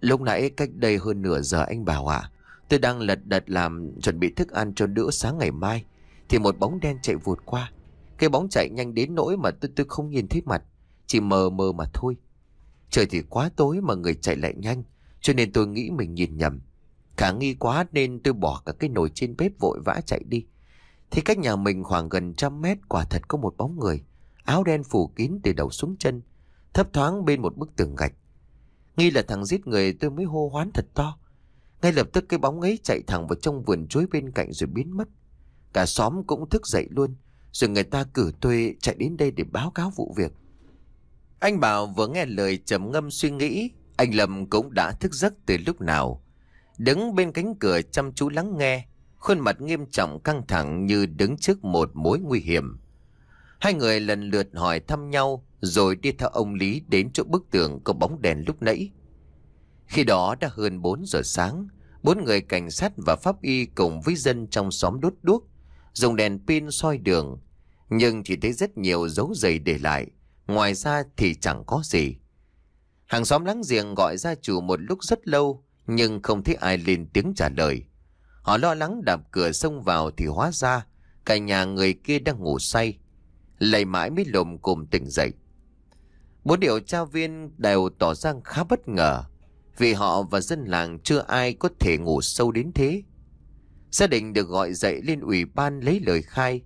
Lúc nãy cách đây hơn nửa giờ anh bảo à, tôi đang lật đật làm chuẩn bị thức ăn cho đỡ sáng ngày mai, thì một bóng đen chạy vụt qua. Cái bóng chạy nhanh đến nỗi mà tôi tôi không nhìn thấy mặt, chỉ mờ mờ mà thôi. Trời thì quá tối mà người chạy lại nhanh, cho nên tôi nghĩ mình nhìn nhầm. Khả nghi quá nên tôi bỏ cả cái nồi trên bếp vội vã chạy đi. Thì cách nhà mình khoảng gần trăm mét quả thật có một bóng người, áo đen phủ kín từ đầu xuống chân, thấp thoáng bên một bức tường gạch. Nghi là thằng giết người tôi mới hô hoán thật to. Ngay lập tức cái bóng ấy chạy thẳng vào trong vườn chuối bên cạnh rồi biến mất. Cả xóm cũng thức dậy luôn. Rồi người ta cử tôi chạy đến đây để báo cáo vụ việc. Anh Bảo vừa nghe lời trầm ngâm suy nghĩ. Anh Lâm cũng đã thức giấc từ lúc nào. Đứng bên cánh cửa chăm chú lắng nghe. Khuôn mặt nghiêm trọng căng thẳng như đứng trước một mối nguy hiểm. Hai người lần lượt hỏi thăm nhau rồi đi theo ông Lý đến chỗ bức tường có bóng đèn lúc nãy. Khi đó đã hơn 4 giờ sáng, bốn người cảnh sát và pháp y cùng với dân trong xóm đốt đuốc, dùng đèn pin soi đường, nhưng chỉ thấy rất nhiều dấu giày để lại, ngoài ra thì chẳng có gì. Hàng xóm láng giềng gọi gia chủ một lúc rất lâu, nhưng không thấy ai lên tiếng trả lời. Họ lo lắng đạp cửa xông vào thì hóa ra, cả nhà người kia đang ngủ say. Lầy mãi mới lồm cùng tỉnh dậy. Bốn điều tra viên đều tỏ ra khá bất ngờ, vì họ và dân làng chưa ai có thể ngủ sâu đến thế. Gia đình được gọi dậy lên ủy ban lấy lời khai,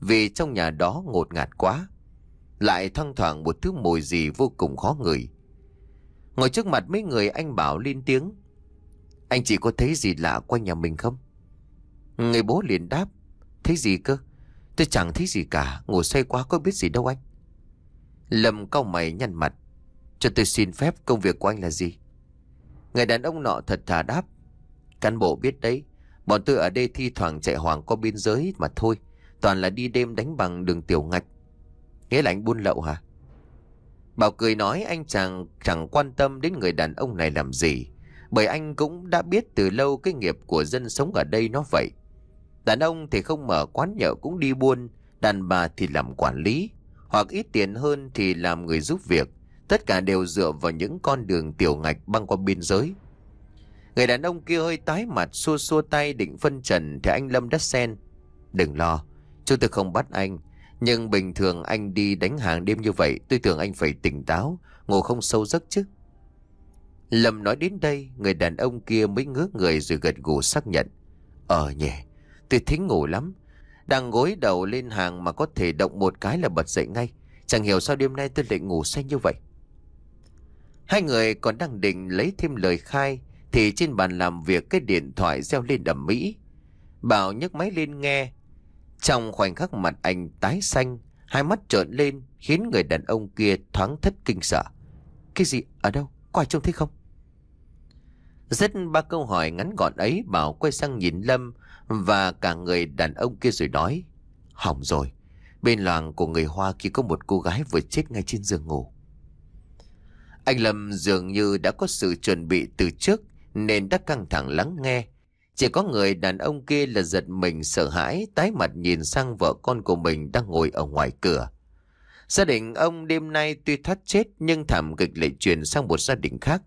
vì trong nhà đó ngột ngạt quá. Lại thoang thoảng một thứ mùi gì vô cùng khó ngửi. Ngồi trước mặt mấy người anh bảo lên tiếng. Anh chỉ có thấy gì lạ quanh nhà mình không? Người bố liền đáp. Thấy gì cơ? Tôi chẳng thấy gì cả. Ngủ say quá có biết gì đâu anh. Lâm cau mày nhăn mặt. Cho tôi xin phép công việc của anh là gì? Người đàn ông nọ thật thà đáp. Cán bộ biết đấy. Bọn tôi ở đây thi thoảng chạy hoàng qua biên giới mà thôi. Toàn là đi đêm đánh bằng đường tiểu ngạch. Nghĩa là anh buôn lậu hả? Bảo cười nói anh chàng chẳng quan tâm đến người đàn ông này làm gì. Bởi anh cũng đã biết từ lâu cái nghiệp của dân sống ở đây nó vậy. Đàn ông thì không mở quán nhậu cũng đi buôn, đàn bà thì làm quản lý hoặc ít tiền hơn thì làm người giúp việc. Tất cả đều dựa vào những con đường tiểu ngạch băng qua biên giới. Người đàn ông kia hơi tái mặt xua xua tay định phân trần thì anh Lâm đất sen. Đừng lo, chúng tôi không bắt anh. Nhưng bình thường anh đi đánh hàng đêm như vậy tôi tưởng anh phải tỉnh táo, ngủ không sâu giấc chứ. Lâm nói đến đây, người đàn ông kia mới ngước người rồi gật gù xác nhận. Ờ nhỉ, tôi thính ngủ lắm. Đang gối đầu lên hàng mà có thể động một cái là bật dậy ngay. Chẳng hiểu sao đêm nay tôi lại ngủ say như vậy. Hai người còn đang định lấy thêm lời khai thì trên bàn làm việc cái điện thoại reo lên đầm mỹ. Bảo nhấc máy lên nghe. Trong khoảnh khắc mặt anh tái xanh, hai mắt trợn lên khiến người đàn ông kia thoáng thất kinh sợ. Cái gì? Ở đâu? Có ai trông thấy không? Rất ba câu hỏi ngắn gọn ấy Bảo quay sang nhìn Lâm và cả người đàn ông kia rồi nói. Hỏng rồi, bên làng của người Hoa kia có một cô gái vừa chết ngay trên giường ngủ. Anh Lâm dường như đã có sự chuẩn bị từ trước nên đã căng thẳng lắng nghe. Chỉ có người đàn ông kia là giật mình sợ hãi tái mặt nhìn sang vợ con của mình đang ngồi ở ngoài cửa. Gia đình ông đêm nay tuy thoát chết nhưng thảm kịch lại chuyển sang một gia đình khác.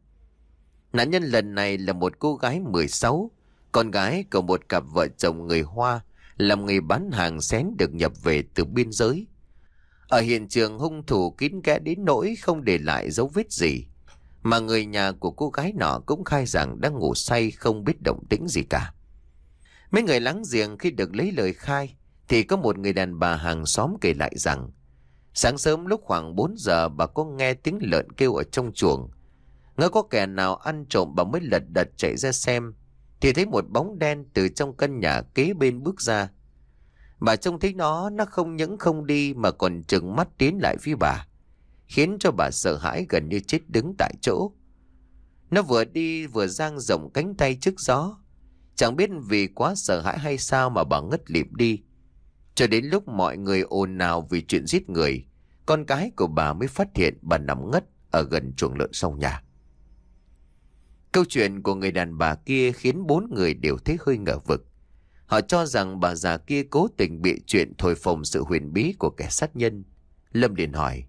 Nạn nhân lần này là một cô gái 16, con gái của một cặp vợ chồng người Hoa, làm nghề bán hàng xén được nhập về từ biên giới. Ở hiện trường hung thủ kín kẽ đến nỗi không để lại dấu vết gì. Mà người nhà của cô gái nọ cũng khai rằng đang ngủ say không biết động tĩnh gì cả. Mấy người láng giềng khi được lấy lời khai thì có một người đàn bà hàng xóm kể lại rằng sáng sớm lúc khoảng 4 giờ bà có nghe tiếng lợn kêu ở trong chuồng. Ngỡ có kẻ nào ăn trộm bà mới lật đật chạy ra xem thì thấy một bóng đen từ trong căn nhà kế bên bước ra. Bà trông thấy nó, nó không những không đi mà còn trừng mắt tiến lại phía bà, khiến cho bà sợ hãi gần như chết đứng tại chỗ. Nó vừa đi vừa giang rộng cánh tay trước gió, chẳng biết vì quá sợ hãi hay sao mà bà ngất lịm đi. Cho đến lúc mọi người ồn ào vì chuyện giết người, con cái của bà mới phát hiện bà nằm ngất ở gần chuồng lợn sau nhà. Câu chuyện của người đàn bà kia khiến bốn người đều thấy hơi ngờ vực. Họ cho rằng bà già kia cố tình bị chuyện thổi phồng sự huyền bí của kẻ sát nhân. Lâm liền hỏi,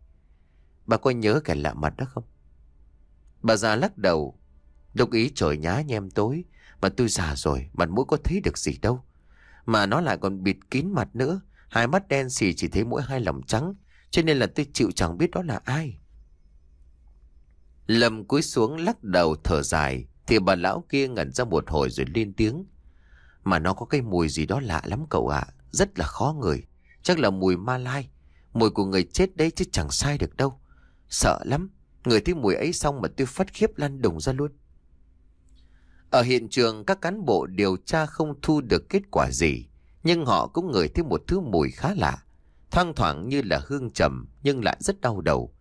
bà có nhớ kẻ lạ mặt đó không? Bà già lắc đầu, lúc ý trời nhá nhem tối, mà tôi già rồi, mặt mũi có thấy được gì đâu. Mà nó lại còn bịt kín mặt nữa, hai mắt đen xì chỉ thấy mỗi hai lòng trắng, cho nên là tôi chịu chẳng biết đó là ai. Lâm cúi xuống lắc đầu thở dài, thì bà lão kia ngẩn ra một hồi rồi lên tiếng. Mà nó có cái mùi gì đó lạ lắm cậu ạ, rất là khó người. Chắc là mùi ma lai, mùi của người chết đấy chứ chẳng sai được đâu. Sợ lắm, người thấy mùi ấy xong mà tôi phát khiếp lăn đùng ra luôn. Ở hiện trường các cán bộ điều tra không thu được kết quả gì, nhưng họ cũng ngửi thấy một thứ mùi khá lạ, thoang thoảng như là hương trầm nhưng lại rất đau đầu.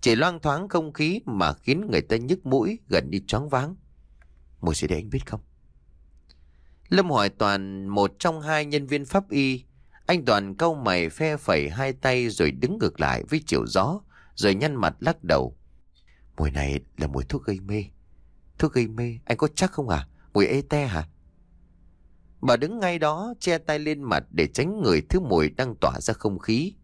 Chỉ loang thoáng không khí mà khiến người ta nhức mũi gần như choáng váng. Mùi gì đấy anh biết không? Lâm hỏi Toàn một trong hai nhân viên pháp y. Anh Toàn câu mày phe phẩy hai tay rồi đứng ngược lại với chiều gió, rồi nhăn mặt lắc đầu. Mùi này là mùi thuốc gây mê. Thuốc gây mê, anh có chắc không à? Mùi ê te hả? Bà đứng ngay đó che tay lên mặt để tránh người thứ mùi đang tỏa ra không khí.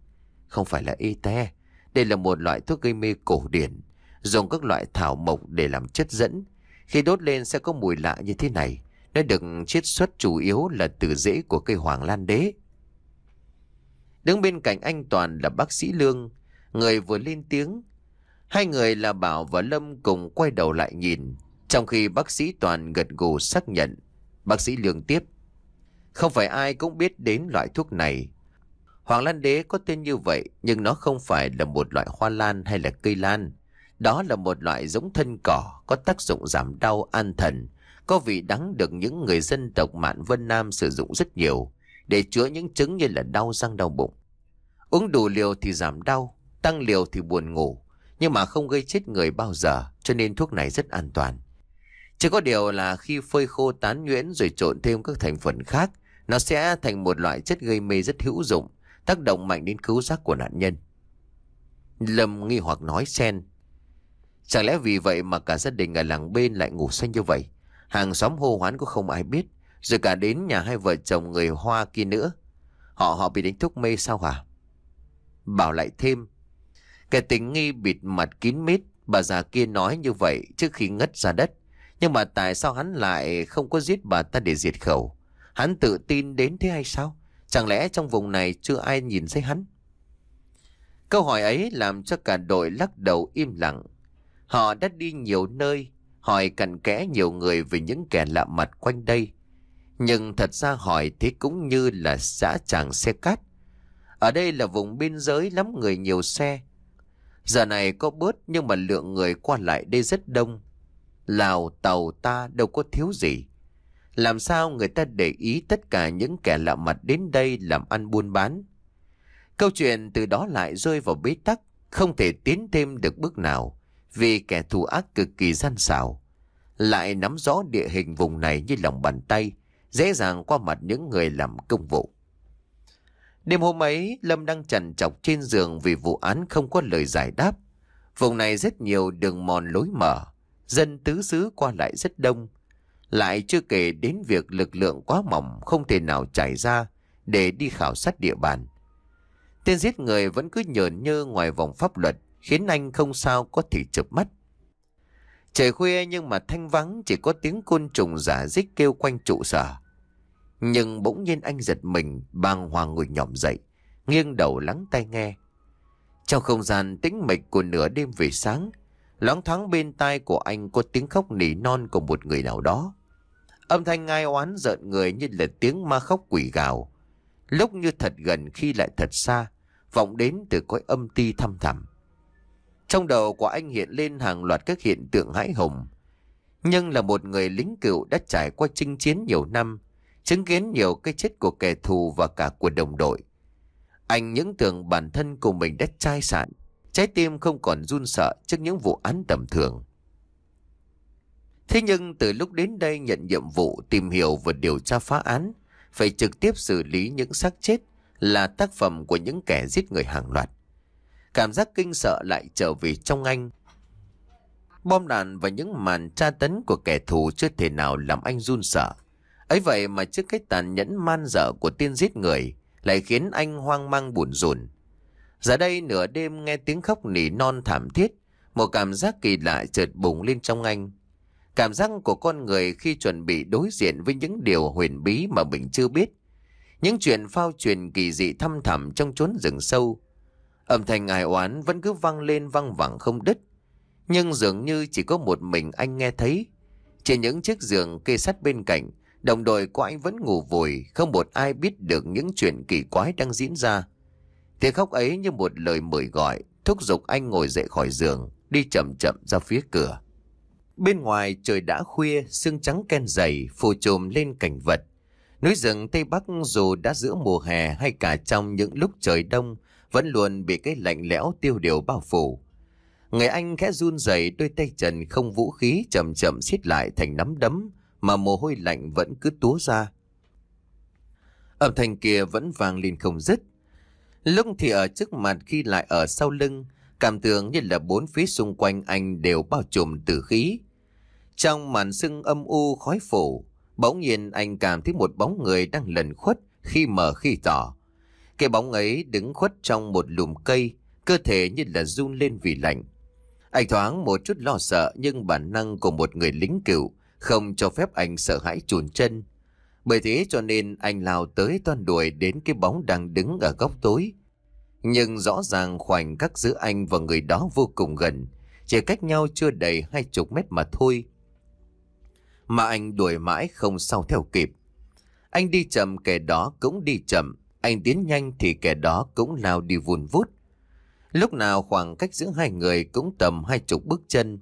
Không phải là ê te, đây là một loại thuốc gây mê cổ điển, dùng các loại thảo mộc để làm chất dẫn. Khi đốt lên sẽ có mùi lạ như thế này. Nó được chiết xuất chủ yếu là từ rễ của cây hoàng lan đế. Đứng bên cạnh anh Toàn là bác sĩ Lương, người vừa lên tiếng. Hai người là Bảo và Lâm cùng quay đầu lại nhìn, trong khi bác sĩ Toàn gật gù xác nhận. Bác sĩ Lương tiếp. Không phải ai cũng biết đến loại thuốc này. Hoàng lan đế có tên như vậy, nhưng nó không phải là một loại hoa lan hay là cây lan. Đó là một loại giống thân cỏ, có tác dụng giảm đau, an thần, có vị đắng được những người dân tộc Mạn Vân Nam sử dụng rất nhiều để chữa những chứng như là đau răng đau bụng. Uống đủ liều thì giảm đau, tăng liều thì buồn ngủ, nhưng mà không gây chết người bao giờ, cho nên thuốc này rất an toàn. Chỉ có điều là khi phơi khô tán nhuyễn rồi trộn thêm các thành phần khác, nó sẽ thành một loại chất gây mê rất hữu dụng, tác động mạnh đến cứu giác của nạn nhân. Lâm nghi hoặc nói xen. Chẳng lẽ vì vậy mà cả gia đình ở làng bên lại ngủ say như vậy? Hàng xóm hô hoán cũng không ai biết. Rồi cả đến nhà hai vợ chồng người Hoa kia nữa. Họ họ bị đánh thuốc mê sao hả? Bảo lại thêm. Kẻ tình nghi bịt mặt kín mít. Bà già kia nói như vậy trước khi ngất ra đất. Nhưng mà tại sao hắn lại không có giết bà ta để diệt khẩu? Hắn tự tin đến thế hay sao? Chẳng lẽ trong vùng này chưa ai nhìn thấy hắn? Câu hỏi ấy làm cho cả đội lắc đầu im lặng. Họ đã đi nhiều nơi, hỏi cặn kẽ nhiều người về những kẻ lạ mặt quanh đây. Nhưng thật ra hỏi thế cũng như là xã tràng xe cát. Ở đây là vùng biên giới lắm người nhiều xe. Giờ này có bớt nhưng mà lượng người qua lại đây rất đông. Lào, tàu ta đâu có thiếu gì. Làm sao người ta để ý tất cả những kẻ lạ mặt đến đây làm ăn buôn bán? Câu chuyện từ đó lại rơi vào bế tắc, không thể tiến thêm được bước nào, vì kẻ thù ác cực kỳ gian xảo. Lại nắm rõ địa hình vùng này như lòng bàn tay, dễ dàng qua mặt những người làm công vụ. Đêm hôm ấy, Lâm đang trằn trọc trên giường vì vụ án không có lời giải đáp. Vùng này rất nhiều đường mòn lối mở, dân tứ xứ qua lại rất đông. Lại chưa kể đến việc lực lượng quá mỏng không thể nào trải ra để đi khảo sát địa bàn. Tên giết người vẫn cứ nhờn nhơ ngoài vòng pháp luật, khiến anh không sao có thể chợp mắt. Trời khuya nhưng mà thanh vắng chỉ có tiếng côn trùng giả dích kêu quanh trụ sở. Nhưng bỗng nhiên anh giật mình, bàng hoàng ngồi nhỏm dậy, nghiêng đầu lắng tai nghe. Trong không gian tĩnh mịch của nửa đêm về sáng, loáng thoáng bên tai của anh có tiếng khóc nỉ non của một người nào đó. Âm thanh ngai oán giận người như là tiếng ma khóc quỷ gào. Lúc như thật gần khi lại thật xa, vọng đến từ cõi âm ti thăm thẳm. Trong đầu của anh hiện lên hàng loạt các hiện tượng hãi hùng. Nhưng là một người lính cựu đã trải qua chinh chiến nhiều năm, chứng kiến nhiều cái chết của kẻ thù và cả của đồng đội. Anh những tưởng bản thân của mình đã chai sạn, trái tim không còn run sợ trước những vụ án tầm thường. Thế nhưng từ lúc đến đây nhận nhiệm vụ tìm hiểu và điều tra phá án, phải trực tiếp xử lý những xác chết là tác phẩm của những kẻ giết người hàng loạt. Cảm giác kinh sợ lại trở về trong anh. Bom đạn và những màn tra tấn của kẻ thù chưa thể nào làm anh run sợ. ấy vậy mà trước cái tàn nhẫn man dở của tiên giết người lại khiến anh hoang mang buồn rùn. Giờ đây nửa đêm nghe tiếng khóc nỉ non thảm thiết, một cảm giác kỳ lạ chợt bùng lên trong anh. Cảm giác của con người khi chuẩn bị đối diện với những điều huyền bí mà mình chưa biết. Những chuyện phao truyền kỳ dị thăm thẳm trong chốn rừng sâu. Âm thanh ai oán vẫn cứ vang lên văng vẳng không đứt. Nhưng dường như chỉ có một mình anh nghe thấy. Trên những chiếc giường kê sắt bên cạnh, đồng đội của anh vẫn ngủ vùi, không một ai biết được những chuyện kỳ quái đang diễn ra. Tiếng khóc ấy như một lời mời gọi, thúc giục anh ngồi dậy khỏi giường, đi chậm chậm ra phía cửa. Bên ngoài trời đã khuya, sương trắng ken dày, phủ trùm lên cảnh vật. Núi rừng Tây Bắc dù đã giữa mùa hè hay cả trong những lúc trời đông, vẫn luôn bị cái lạnh lẽo tiêu điều bao phủ. Người anh khẽ run rẩy đôi tay trần không vũ khí chậm chậm xiết lại thành nắm đấm, mà mồ hôi lạnh vẫn cứ túa ra. Âm thanh kia vẫn vang lên không dứt. Lúc thì ở trước mặt khi lại ở sau lưng, cảm tưởng như là bốn phía xung quanh anh đều bao trùm tử khí. Trong màn sưng âm u khói phủ, bỗng nhiên anh cảm thấy một bóng người đang lần khuất khi mở khi tỏ. Cái bóng ấy đứng khuất trong một lùm cây, cơ thể như là run lên vì lạnh. Anh thoáng một chút lo sợ nhưng bản năng của một người lính cựu không cho phép anh sợ hãi chùn chân. Bởi thế cho nên anh lao tới toan đuổi đến cái bóng đang đứng ở góc tối. Nhưng rõ ràng khoảnh khắc giữa anh và người đó vô cùng gần, chỉ cách nhau chưa đầy hai chục mét mà thôi. Mà anh đuổi mãi không sao theo kịp. Anh đi chậm kẻ đó cũng đi chậm, anh tiến nhanh thì kẻ đó cũng lao đi vùn vút. Lúc nào khoảng cách giữa hai người cũng tầm hai chục bước chân.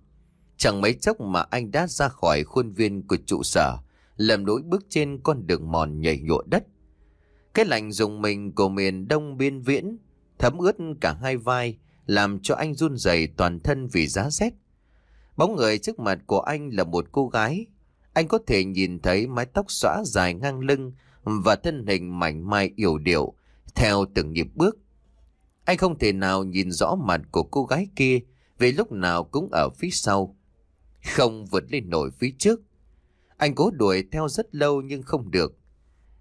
Chẳng mấy chốc mà anh đã ra khỏi khuôn viên của trụ sở, lầm lối bước trên con đường mòn nhảy nhụa đất. Cái lạnh dùng mình của miền đông biên viễn, thấm ướt cả hai vai, làm cho anh run rẩy toàn thân vì giá rét. Bóng người trước mặt của anh là một cô gái. Anh có thể nhìn thấy mái tóc xõa dài ngang lưng và thân hình mảnh mai yểu điệu theo từng nhịp bước. Anh không thể nào nhìn rõ mặt của cô gái kia vì lúc nào cũng ở phía sau. Không vượt lên nổi phía trước. Anh cố đuổi theo rất lâu nhưng không được.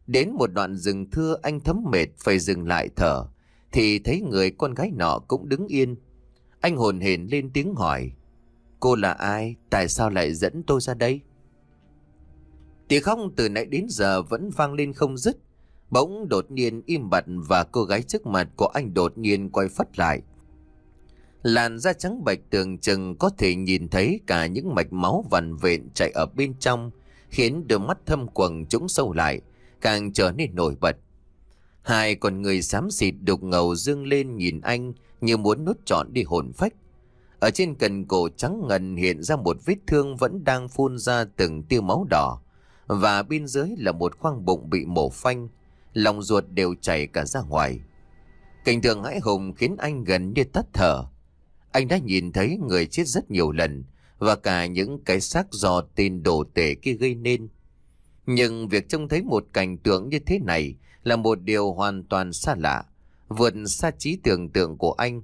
Đến một đoạn rừng thưa anh thấm mệt phải dừng lại thở. Thì thấy người con gái nọ cũng đứng yên. Anh hồn hển lên tiếng hỏi. Cô là ai? Tại sao lại dẫn tôi ra đây? Tiếng khóc từ nãy đến giờ vẫn vang lên không dứt. Bỗng đột nhiên im bặt và cô gái trước mặt của anh đột nhiên quay phắt lại. Làn da trắng bạch tường chừng có thể nhìn thấy cả những mạch máu vằn vện chạy ở bên trong, khiến đôi mắt thâm quầng trũng sâu lại, càng trở nên nổi bật. Hai con người xám xịt đục ngầu dương lên nhìn anh như muốn nuốt trọn đi hồn phách. Ở trên cần cổ trắng ngần hiện ra một vết thương vẫn đang phun ra từng tia máu đỏ, và bên dưới là một khoang bụng bị mổ phanh, lòng ruột đều chảy cả ra ngoài. Cảnh tượng hãi hùng khiến anh gần như tắt thở. Anh đã nhìn thấy người chết rất nhiều lần và cả những cái xác do tên đồ tể kia gây nên. Nhưng việc trông thấy một cảnh tượng như thế này là một điều hoàn toàn xa lạ, vượt xa trí tưởng tượng của anh.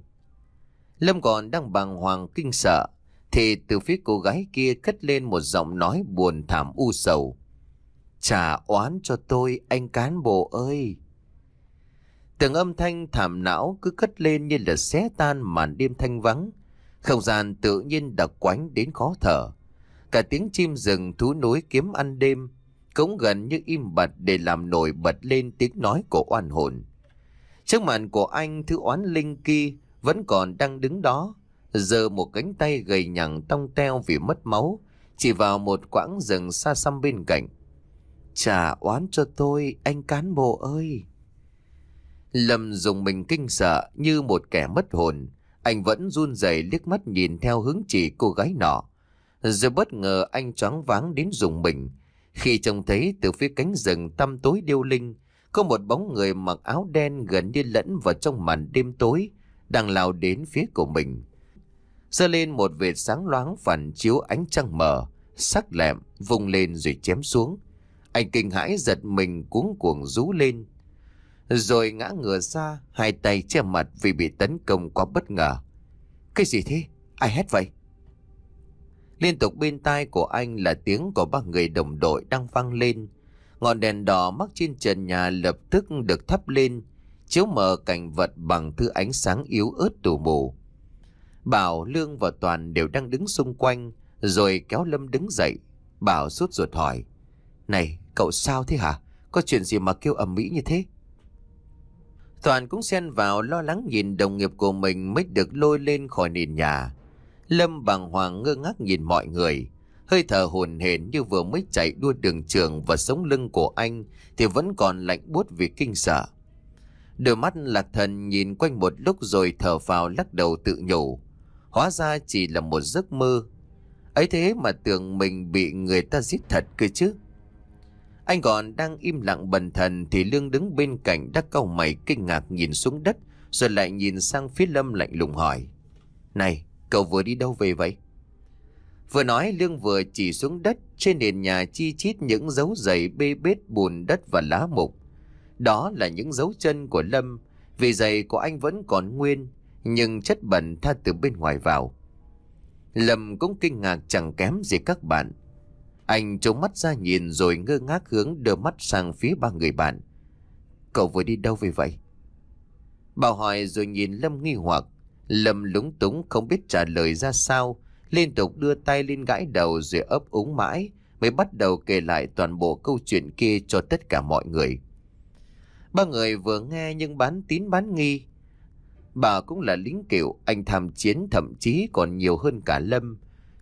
Lâm còn đang bàng hoàng kinh sợ, thì từ phía cô gái kia cất lên một giọng nói buồn thảm u sầu. Trả oán cho tôi, anh cán bộ ơi! Từng âm thanh thảm não cứ cất lên như là xé tan màn đêm thanh vắng. Không gian tự nhiên đặc quánh đến khó thở. Cả tiếng chim rừng thú núi kiếm ăn đêm cũng gần như im bặt để làm nổi bật lên tiếng nói của oan hồn. Trước mặt của anh thứ oán linh kia vẫn còn đang đứng đó, giờ một cánh tay gầy nhằng tông teo vì mất máu, chỉ vào một quãng rừng xa xăm bên cạnh. Trả oán cho tôi, anh cán bộ ơi! Lâm dùng mình kinh sợ như một kẻ mất hồn. Anh vẫn run rẩy liếc mắt nhìn theo hướng chỉ cô gái nọ. Rồi bất ngờ anh choáng váng đến dùng mình. Khi trông thấy từ phía cánh rừng tăm tối điêu linh, có một bóng người mặc áo đen gần như lẫn vào trong màn đêm tối, đang lao đến phía của mình. Giơ lên một vệt sáng loáng phản chiếu ánh trăng mờ, sắc lẹm, vùng lên rồi chém xuống. Anh kinh hãi giật mình cuống cuồng rú lên. Rồi ngã ngửa ra, hai tay che mặt vì bị tấn công quá bất ngờ. Cái gì thế? Ai hét vậy? Liên tục bên tai của anh là tiếng của ba người đồng đội đang vang lên. Ngọn đèn đỏ mắc trên trần nhà lập tức được thắp lên, chiếu mờ cảnh vật bằng thứ ánh sáng yếu ớt tù mù. Bảo, Lương và Toàn đều đang đứng xung quanh, rồi kéo Lâm đứng dậy. Bảo sốt ruột hỏi, Này, cậu sao thế hả? Có chuyện gì mà kêu ầm mỹ như thế? Toàn cũng xen vào lo lắng nhìn đồng nghiệp của mình mới được lôi lên khỏi nền nhà. Lâm bàng hoàng ngơ ngác nhìn mọi người. Hơi thở hồn hển như vừa mới chạy đua đường trường và sống lưng của anh thì vẫn còn lạnh buốt vì kinh sợ. Đôi mắt lạc thần nhìn quanh một lúc rồi thở vào lắc đầu tự nhủ. Hóa ra chỉ là một giấc mơ. ấy thế mà tưởng mình bị người ta giết thật cơ chứ. Anh còn đang im lặng bần thần thì Lương đứng bên cạnh đắc cau mày kinh ngạc nhìn xuống đất rồi lại nhìn sang phía Lâm lạnh lùng hỏi. Này, cậu vừa đi đâu về vậy? Vừa nói Lương vừa chỉ xuống đất trên nền nhà chi chít những dấu giày bê bết bùn đất và lá mục. Đó là những dấu chân của Lâm vì giày của anh vẫn còn nguyên nhưng chất bẩn tha từ bên ngoài vào. Lâm cũng kinh ngạc chẳng kém gì các bạn. Anh trông mắt ra nhìn rồi ngơ ngác hướng đưa mắt sang phía ba người bạn. Cậu vừa đi đâu về vậy? Bảo hỏi rồi nhìn Lâm nghi hoặc. Lâm lúng túng không biết trả lời ra sao. Liên tục đưa tay lên gãi đầu rồi ấp úng mãi. Mới bắt đầu kể lại toàn bộ câu chuyện kia cho tất cả mọi người. Ba người vừa nghe nhưng bán tín bán nghi. Bà cũng là lính kiểu, anh tham chiến thậm chí còn nhiều hơn cả Lâm.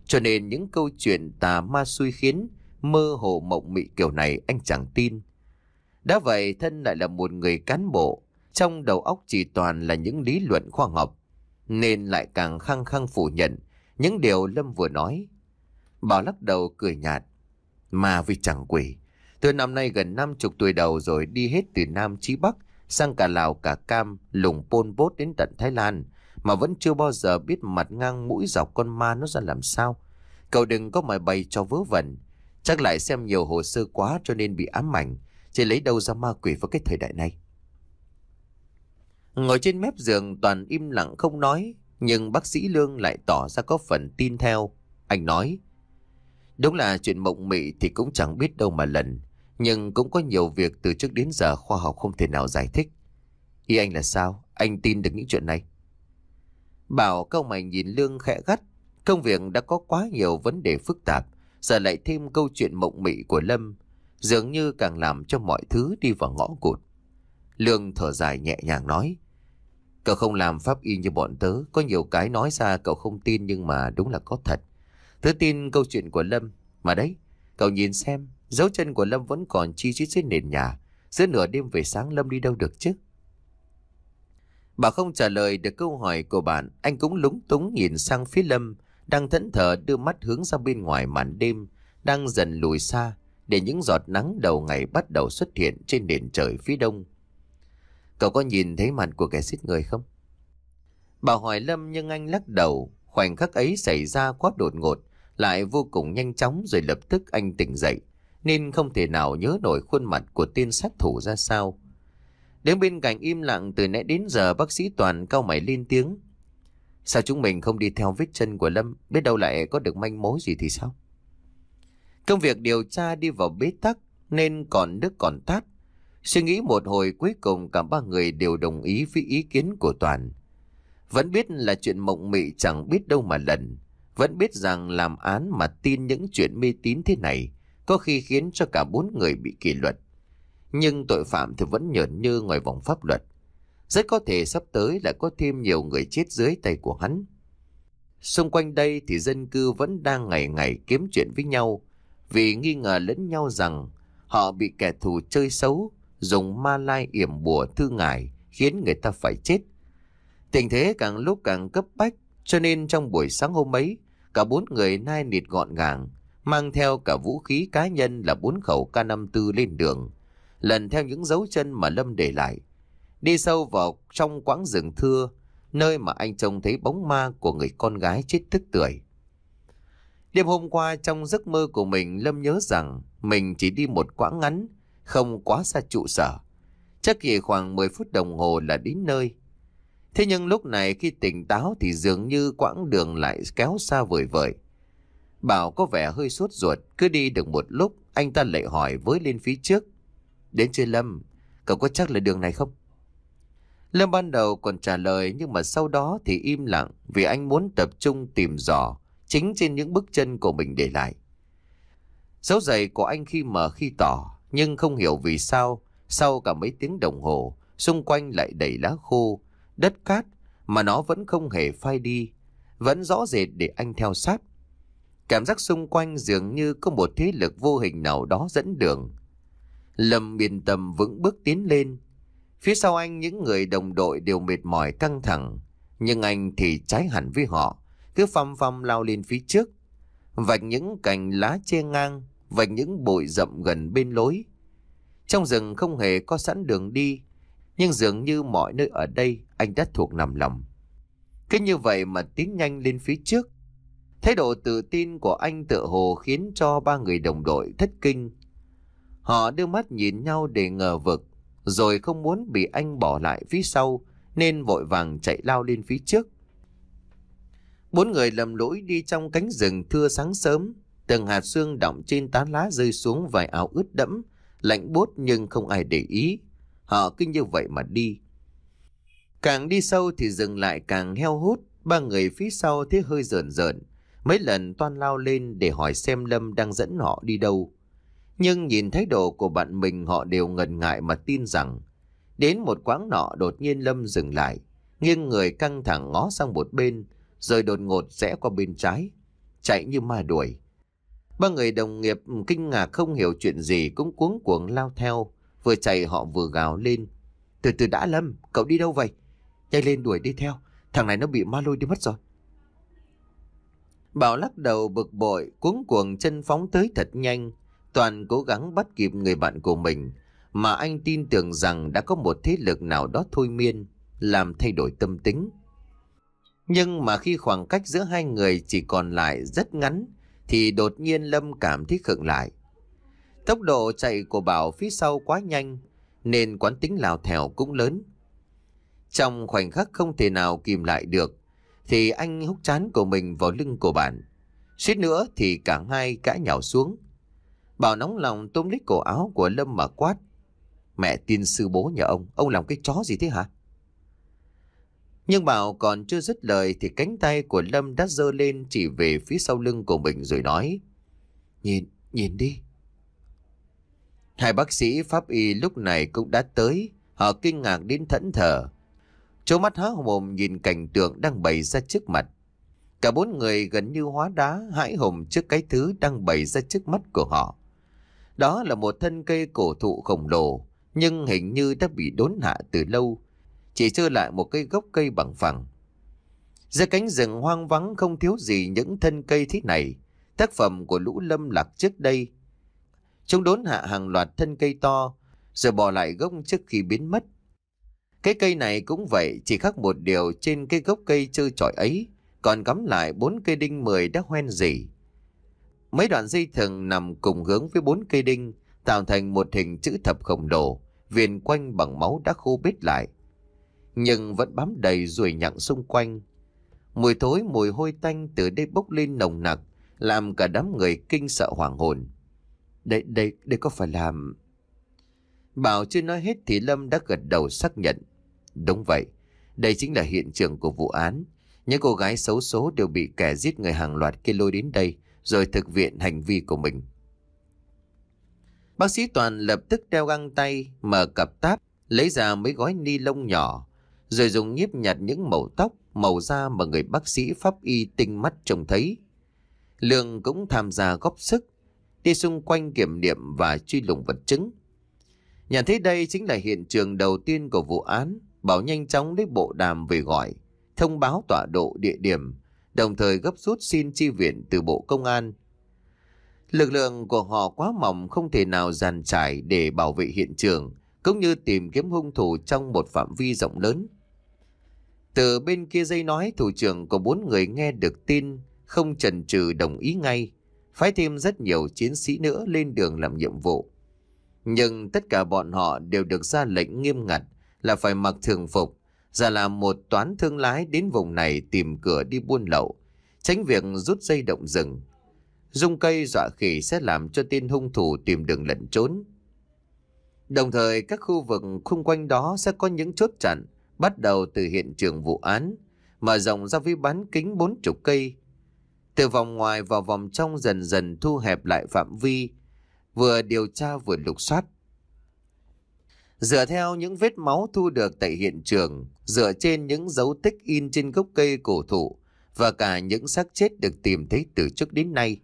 Cho nên những câu chuyện tà ma xui khiến, mơ hồ mộng mị kiểu này anh chẳng tin. Đã vậy thân lại là một người cán bộ, trong đầu óc chỉ toàn là những lý luận khoa học, nên lại càng khăng khăng phủ nhận những điều Lâm vừa nói. Bảo lắc đầu cười nhạt, mà vì chẳng quỷ. Tôi năm nay gần năm chục tuổi đầu rồi đi hết từ Nam chí Bắc, sang cả Lào cả Cam, lùng pol bốt đến tận Thái Lan, mà vẫn chưa bao giờ biết mặt ngang mũi dọc con ma nó ra làm sao. Cậu đừng có mời bày cho vớ vẩn. Chắc lại xem nhiều hồ sơ quá cho nên bị ám ảnh. Chỉ lấy đâu ra ma quỷ vào cái thời đại này. Ngồi trên mép giường, toàn im lặng không nói. Nhưng bác sĩ Lương lại tỏ ra có phần tin theo. Anh nói. Đúng là chuyện mộng mị thì cũng chẳng biết đâu mà lần. Nhưng cũng có nhiều việc từ trước đến giờ khoa học không thể nào giải thích. Ý anh là sao? Anh tin được những chuyện này? Bảo câu mày nhìn Lương khẽ gắt. Công việc đã có quá nhiều vấn đề phức tạp. Giờ lại thêm câu chuyện mộng mị của Lâm. Dường như càng làm cho mọi thứ đi vào ngõ cụt. Lương thở dài nhẹ nhàng nói. Cậu không làm pháp y như bọn tớ. Có nhiều cái nói ra cậu không tin nhưng mà đúng là có thật. Tớ tin câu chuyện của Lâm. Mà đấy, cậu nhìn xem. Dấu chân của Lâm vẫn còn chi chít dưới nền nhà. Giữa nửa đêm về sáng Lâm đi đâu được chứ? Bà không trả lời được câu hỏi của bạn, anh cũng lúng túng nhìn sang phía Lâm, đang thẫn thờ đưa mắt hướng ra bên ngoài màn đêm, đang dần lùi xa, để những giọt nắng đầu ngày bắt đầu xuất hiện trên nền trời phía đông. Cậu có nhìn thấy mặt của kẻ giết người không? bà hỏi Lâm nhưng anh lắc đầu, khoảnh khắc ấy xảy ra quá đột ngột, lại vô cùng nhanh chóng rồi lập tức anh tỉnh dậy, nên không thể nào nhớ nổi khuôn mặt của tên sát thủ ra sao. Đứng bên cạnh im lặng từ nãy đến giờ bác sĩ Toàn cao mày lên tiếng. Sao chúng mình không đi theo vết chân của Lâm, biết đâu lại có được manh mối gì thì sao? Công việc điều tra đi vào bế tắc nên còn nước còn tát. Suy nghĩ một hồi cuối cùng cả ba người đều đồng ý với ý kiến của Toàn. Vẫn biết là chuyện mộng mị chẳng biết đâu mà lần. Vẫn biết rằng làm án mà tin những chuyện mê tín thế này có khi khiến cho cả bốn người bị kỷ luật. Nhưng tội phạm thì vẫn nhởn như ngoài vòng pháp luật. Rất có thể sắp tới lại có thêm nhiều người chết dưới tay của hắn. Xung quanh đây thì dân cư vẫn đang ngày ngày kiếm chuyện với nhau vì nghi ngờ lẫn nhau rằng họ bị kẻ thù chơi xấu, dùng ma lai yểm bùa thư ngải khiến người ta phải chết. Tình thế càng lúc càng cấp bách cho nên trong buổi sáng hôm ấy cả bốn người nai nịt gọn gàng mang theo cả vũ khí cá nhân là bốn khẩu K54 lên đường lần theo những dấu chân mà Lâm để lại đi sâu vào trong quãng rừng thưa nơi mà anh trông thấy bóng ma của người con gái chết tức tưởi. Đêm hôm qua trong giấc mơ của mình Lâm nhớ rằng mình chỉ đi một quãng ngắn, không quá xa trụ sở. Chắc chỉ khoảng 10 phút đồng hồ là đến nơi. Thế nhưng lúc này khi tỉnh táo thì dường như quãng đường lại kéo xa vời vời. Bảo có vẻ hơi sốt ruột, cứ đi được một lúc, anh ta lại hỏi với lên phía trước. Đến chơi Lâm, cậu có chắc là đường này không? Lâm ban đầu còn trả lời nhưng mà sau đó thì im lặng vì anh muốn tập trung tìm dò chính trên những bước chân của mình để lại. Dấu giày của anh khi mở khi tỏ nhưng không hiểu vì sao sau cả mấy tiếng đồng hồ xung quanh lại đầy lá khô, đất cát mà nó vẫn không hề phai đi, vẫn rõ rệt để anh theo sát. Cảm giác xung quanh dường như có một thế lực vô hình nào đó dẫn đường. Lâm yên tâm vững bước tiến lên, Phía sau anh những người đồng đội đều mệt mỏi căng thẳng, nhưng anh thì trái hẳn với họ, cứ phăm phăm lao lên phía trước. Vạch những cành lá che ngang, vạch những bụi rậm gần bên lối. Trong rừng không hề có sẵn đường đi, nhưng dường như mọi nơi ở đây anh đã thuộc nằm lòng. Cứ như vậy mà tiến nhanh lên phía trước. Thái độ tự tin của anh tự hồ khiến cho ba người đồng đội thất kinh. Họ đưa mắt nhìn nhau để ngờ vực rồi không muốn bị anh bỏ lại phía sau, nên vội vàng chạy lao lên phía trước. Bốn người lầm lũi đi trong cánh rừng thưa sáng sớm, từng hạt xương đọng trên tán lá rơi xuống vài áo ướt đẫm, lạnh bốt nhưng không ai để ý. Họ cứ như vậy mà đi. Càng đi sâu thì dừng lại càng heo hút, ba người phía sau thấy hơi rợn rợn. Mấy lần toan lao lên để hỏi xem Lâm đang dẫn họ đi đâu. Nhưng nhìn thái độ của bạn mình họ đều ngần ngại mà tin rằng Đến một quãng nọ đột nhiên Lâm dừng lại Nghiêng người căng thẳng ngó sang một bên Rồi đột ngột rẽ qua bên trái Chạy như ma đuổi. Ba người đồng nghiệp kinh ngạc không hiểu chuyện gì Cũng cuống cuồng lao theo Vừa chạy họ vừa gào lên. Từ từ đã Lâm, cậu đi đâu vậy? Nhanh lên đuổi đi theo Thằng này nó bị ma lôi đi mất rồi. Bảo lắc đầu bực bội Cuống cuồng chân phóng tới thật nhanh. Toàn cố gắng bắt kịp người bạn của mình, mà anh tin tưởng rằng đã có một thế lực nào đó thôi miên, làm thay đổi tâm tính. Nhưng mà khi khoảng cách giữa hai người chỉ còn lại rất ngắn, thì đột nhiên Lâm cảm thấy khựng lại. Tốc độ chạy của Bảo phía sau quá nhanh, nên quán tính lào thèo cũng lớn. Trong khoảnh khắc không thể nào kìm lại được, thì anh hút chán của mình vào lưng của bạn. Suýt nữa thì cả hai cãi nhào xuống. Bảo nóng lòng tôm lấy cổ áo của Lâm mà quát. Mẹ tin sư bố nhà ông, ông làm cái chó gì thế hả? Nhưng Bảo còn chưa dứt lời thì cánh tay của Lâm đã dơ lên chỉ về phía sau lưng của mình rồi nói. Nhìn, nhìn đi. Hai bác sĩ pháp y lúc này cũng đã tới, họ kinh ngạc đến thẫn thờ. Chỗ mắt há mồm nhìn cảnh tượng đang bày ra trước mặt. Cả bốn người gần như hóa đá hãi hùng trước cái thứ đang bày ra trước mắt của họ. Đó là một thân cây cổ thụ khổng lồ, nhưng hình như đã bị đốn hạ từ lâu, chỉ chưa lại một cây gốc cây bằng phẳng. Giữa cánh rừng hoang vắng không thiếu gì những thân cây thế này, tác phẩm của lũ lâm lạc trước đây. Chúng đốn hạ hàng loạt thân cây to, rồi bỏ lại gốc trước khi biến mất. Cái cây này cũng vậy, chỉ khác một điều trên cái gốc cây trơ trọi ấy, còn cắm lại bốn cây đinh mười đã hoen dỉ. Mấy đoạn dây thừng nằm cùng hướng với bốn cây đinh, tạo thành một hình chữ thập khổng lồ, viền quanh bằng máu đã khô bết lại. Nhưng vẫn bám đầy ruồi nhặng xung quanh. Mùi thối mùi hôi tanh từ đây bốc lên nồng nặc, làm cả đám người kinh sợ hoàng hồn. Đây, đây, đây có phải làm... Bảo chưa nói hết thì Lâm đã gật đầu xác nhận. Đúng vậy, đây chính là hiện trường của vụ án. Những cô gái xấu số đều bị kẻ giết người hàng loạt kia lôi đến đây, rồi thực hiện hành vi của mình. Bác sĩ Toàn lập tức đeo găng tay, mở cặp táp, lấy ra mấy gói ni lông nhỏ, rồi dùng nhíp nhặt những màu tóc, màu da mà người bác sĩ pháp y tinh mắt trông thấy. Lương cũng tham gia góp sức, đi xung quanh kiểm nghiệm và truy lùng vật chứng. Nhận thấy đây chính là hiện trường đầu tiên của vụ án, Bảo nhanh chóng lấy bộ đàm về gọi, thông báo tọa độ địa điểm, đồng thời gấp rút xin chi viện từ Bộ Công an. Lực lượng của họ quá mỏng không thể nào dàn trải để bảo vệ hiện trường, cũng như tìm kiếm hung thủ trong một phạm vi rộng lớn. Từ bên kia dây nói thủ trưởng của bốn người nghe được tin, không chần chừ đồng ý ngay, phái thêm rất nhiều chiến sĩ nữa lên đường làm nhiệm vụ. Nhưng tất cả bọn họ đều được ra lệnh nghiêm ngặt là phải mặc thường phục, giả là một toán thương lái đến vùng này tìm cửa đi buôn lậu, tránh việc rút dây động rừng. Dung cây dọa khỉ sẽ làm cho tên hung thủ tìm đường lẩn trốn. Đồng thời các khu vực xung quanh đó sẽ có những chốt chặn bắt đầu từ hiện trường vụ án, mở rộng ra với bán kính bốn chục cây. Từ vòng ngoài vào vòng trong dần dần thu hẹp lại phạm vi, vừa điều tra vừa lục soát. Dựa theo những vết máu thu được tại hiện trường, dựa trên những dấu tích in trên gốc cây cổ thụ và cả những xác chết được tìm thấy từ trước đến nay,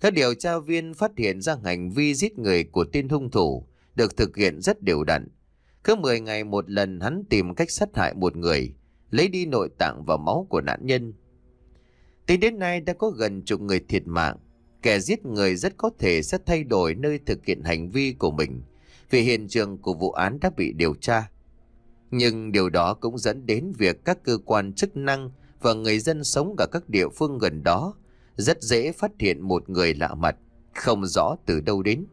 các điều tra viên phát hiện ra hành vi giết người của tên hung thủ được thực hiện rất đều đặn. Cứ 10 ngày một lần hắn tìm cách sát hại một người, lấy đi nội tạng và máu của nạn nhân. Tính đến nay đã có gần chục người thiệt mạng. Kẻ giết người rất có thể sẽ thay đổi nơi thực hiện hành vi của mình vì hiện trường của vụ án đã bị điều tra. Nhưng điều đó cũng dẫn đến việc các cơ quan chức năng và người dân sống ở các địa phương gần đó rất dễ phát hiện một người lạ mặt, không rõ từ đâu đến.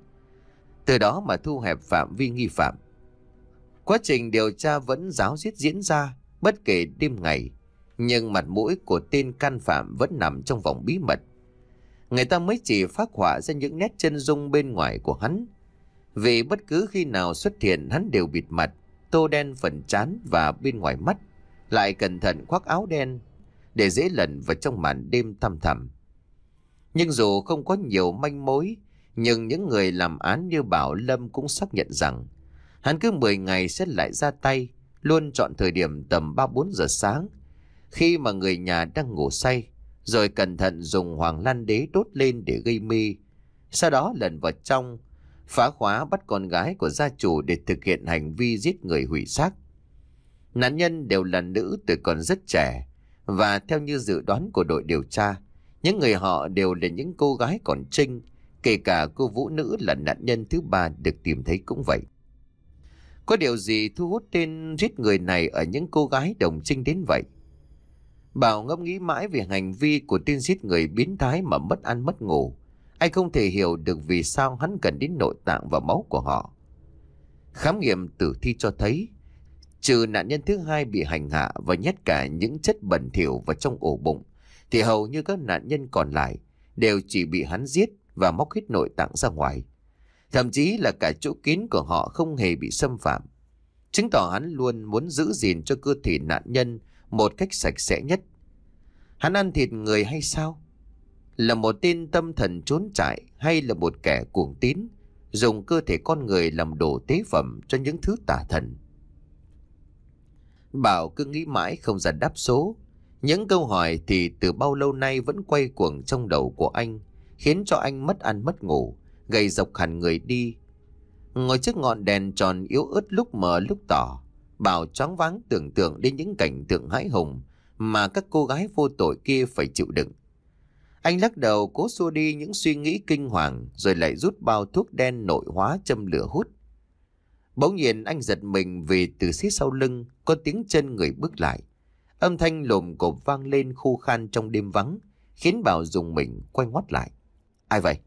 Từ đó mà thu hẹp phạm vi nghi phạm. Quá trình điều tra vẫn giáo diết diễn ra, bất kể đêm ngày, nhưng mặt mũi của tên can phạm vẫn nằm trong vòng bí mật. Người ta mới chỉ phát họa ra những nét chân dung bên ngoài của hắn. Vì bất cứ khi nào xuất hiện hắn đều bịt mặt, tô đen phần trán và bên ngoài mắt, lại cẩn thận khoác áo đen để dễ lẩn vào trong màn đêm thăm thẳm. Nhưng dù không có nhiều manh mối, nhưng những người làm án như Bảo Lâm cũng xác nhận rằng hắn cứ 10 ngày sẽ lại ra tay, luôn chọn thời điểm tầm 3-4 giờ sáng, khi mà người nhà đang ngủ say, rồi cẩn thận dùng hoàng lan đế đốt lên để gây mê. Sau đó lần vào trong, phá khóa bắt con gái của gia chủ để thực hiện hành vi giết người hủy xác. Nạn nhân đều là nữ từ còn rất trẻ, và theo như dự đoán của đội điều tra, những người họ đều là những cô gái còn trinh, kể cả cô vũ nữ là nạn nhân thứ ba được tìm thấy cũng vậy. Có điều gì thu hút tên giết người này ở những cô gái đồng trinh đến vậy? Bảo ngẫm nghĩ mãi về hành vi của tên giết người biến thái mà mất ăn mất ngủ. Anh không thể hiểu được vì sao hắn cần đến nội tạng và máu của họ. Khám nghiệm tử thi cho thấy, trừ nạn nhân thứ hai bị hành hạ và nhét cả những chất bẩn thỉu vào trong ổ bụng, thì hầu như các nạn nhân còn lại đều chỉ bị hắn giết và móc hết nội tạng ra ngoài. Thậm chí là cả chỗ kín của họ không hề bị xâm phạm. Chứng tỏ hắn luôn muốn giữ gìn cho cơ thể nạn nhân một cách sạch sẽ nhất. Hắn ăn thịt người hay sao? Là một tên tâm thần trốn trại hay là một kẻ cuồng tín, dùng cơ thể con người làm đồ tế phẩm cho những thứ tà thần? Bảo cứ nghĩ mãi không ra đáp số, những câu hỏi thì từ bao lâu nay vẫn quay cuồng trong đầu của anh, khiến cho anh mất ăn mất ngủ, gầy dọc hẳn người đi. Ngồi trước ngọn đèn tròn yếu ớt lúc mờ lúc tỏ, Bảo choáng váng tưởng tượng đến những cảnh tượng hãi hùng mà các cô gái vô tội kia phải chịu đựng. Anh lắc đầu cố xua đi những suy nghĩ kinh hoàng rồi lại rút bao thuốc đen nội hóa châm lửa hút. Bỗng nhiên anh giật mình vì từ phía sau lưng có tiếng chân người bước lại. Âm thanh lồm cộp vang lên khu khan trong đêm vắng, khiến Bảo dùng mình quay ngoắt lại. Ai vậy?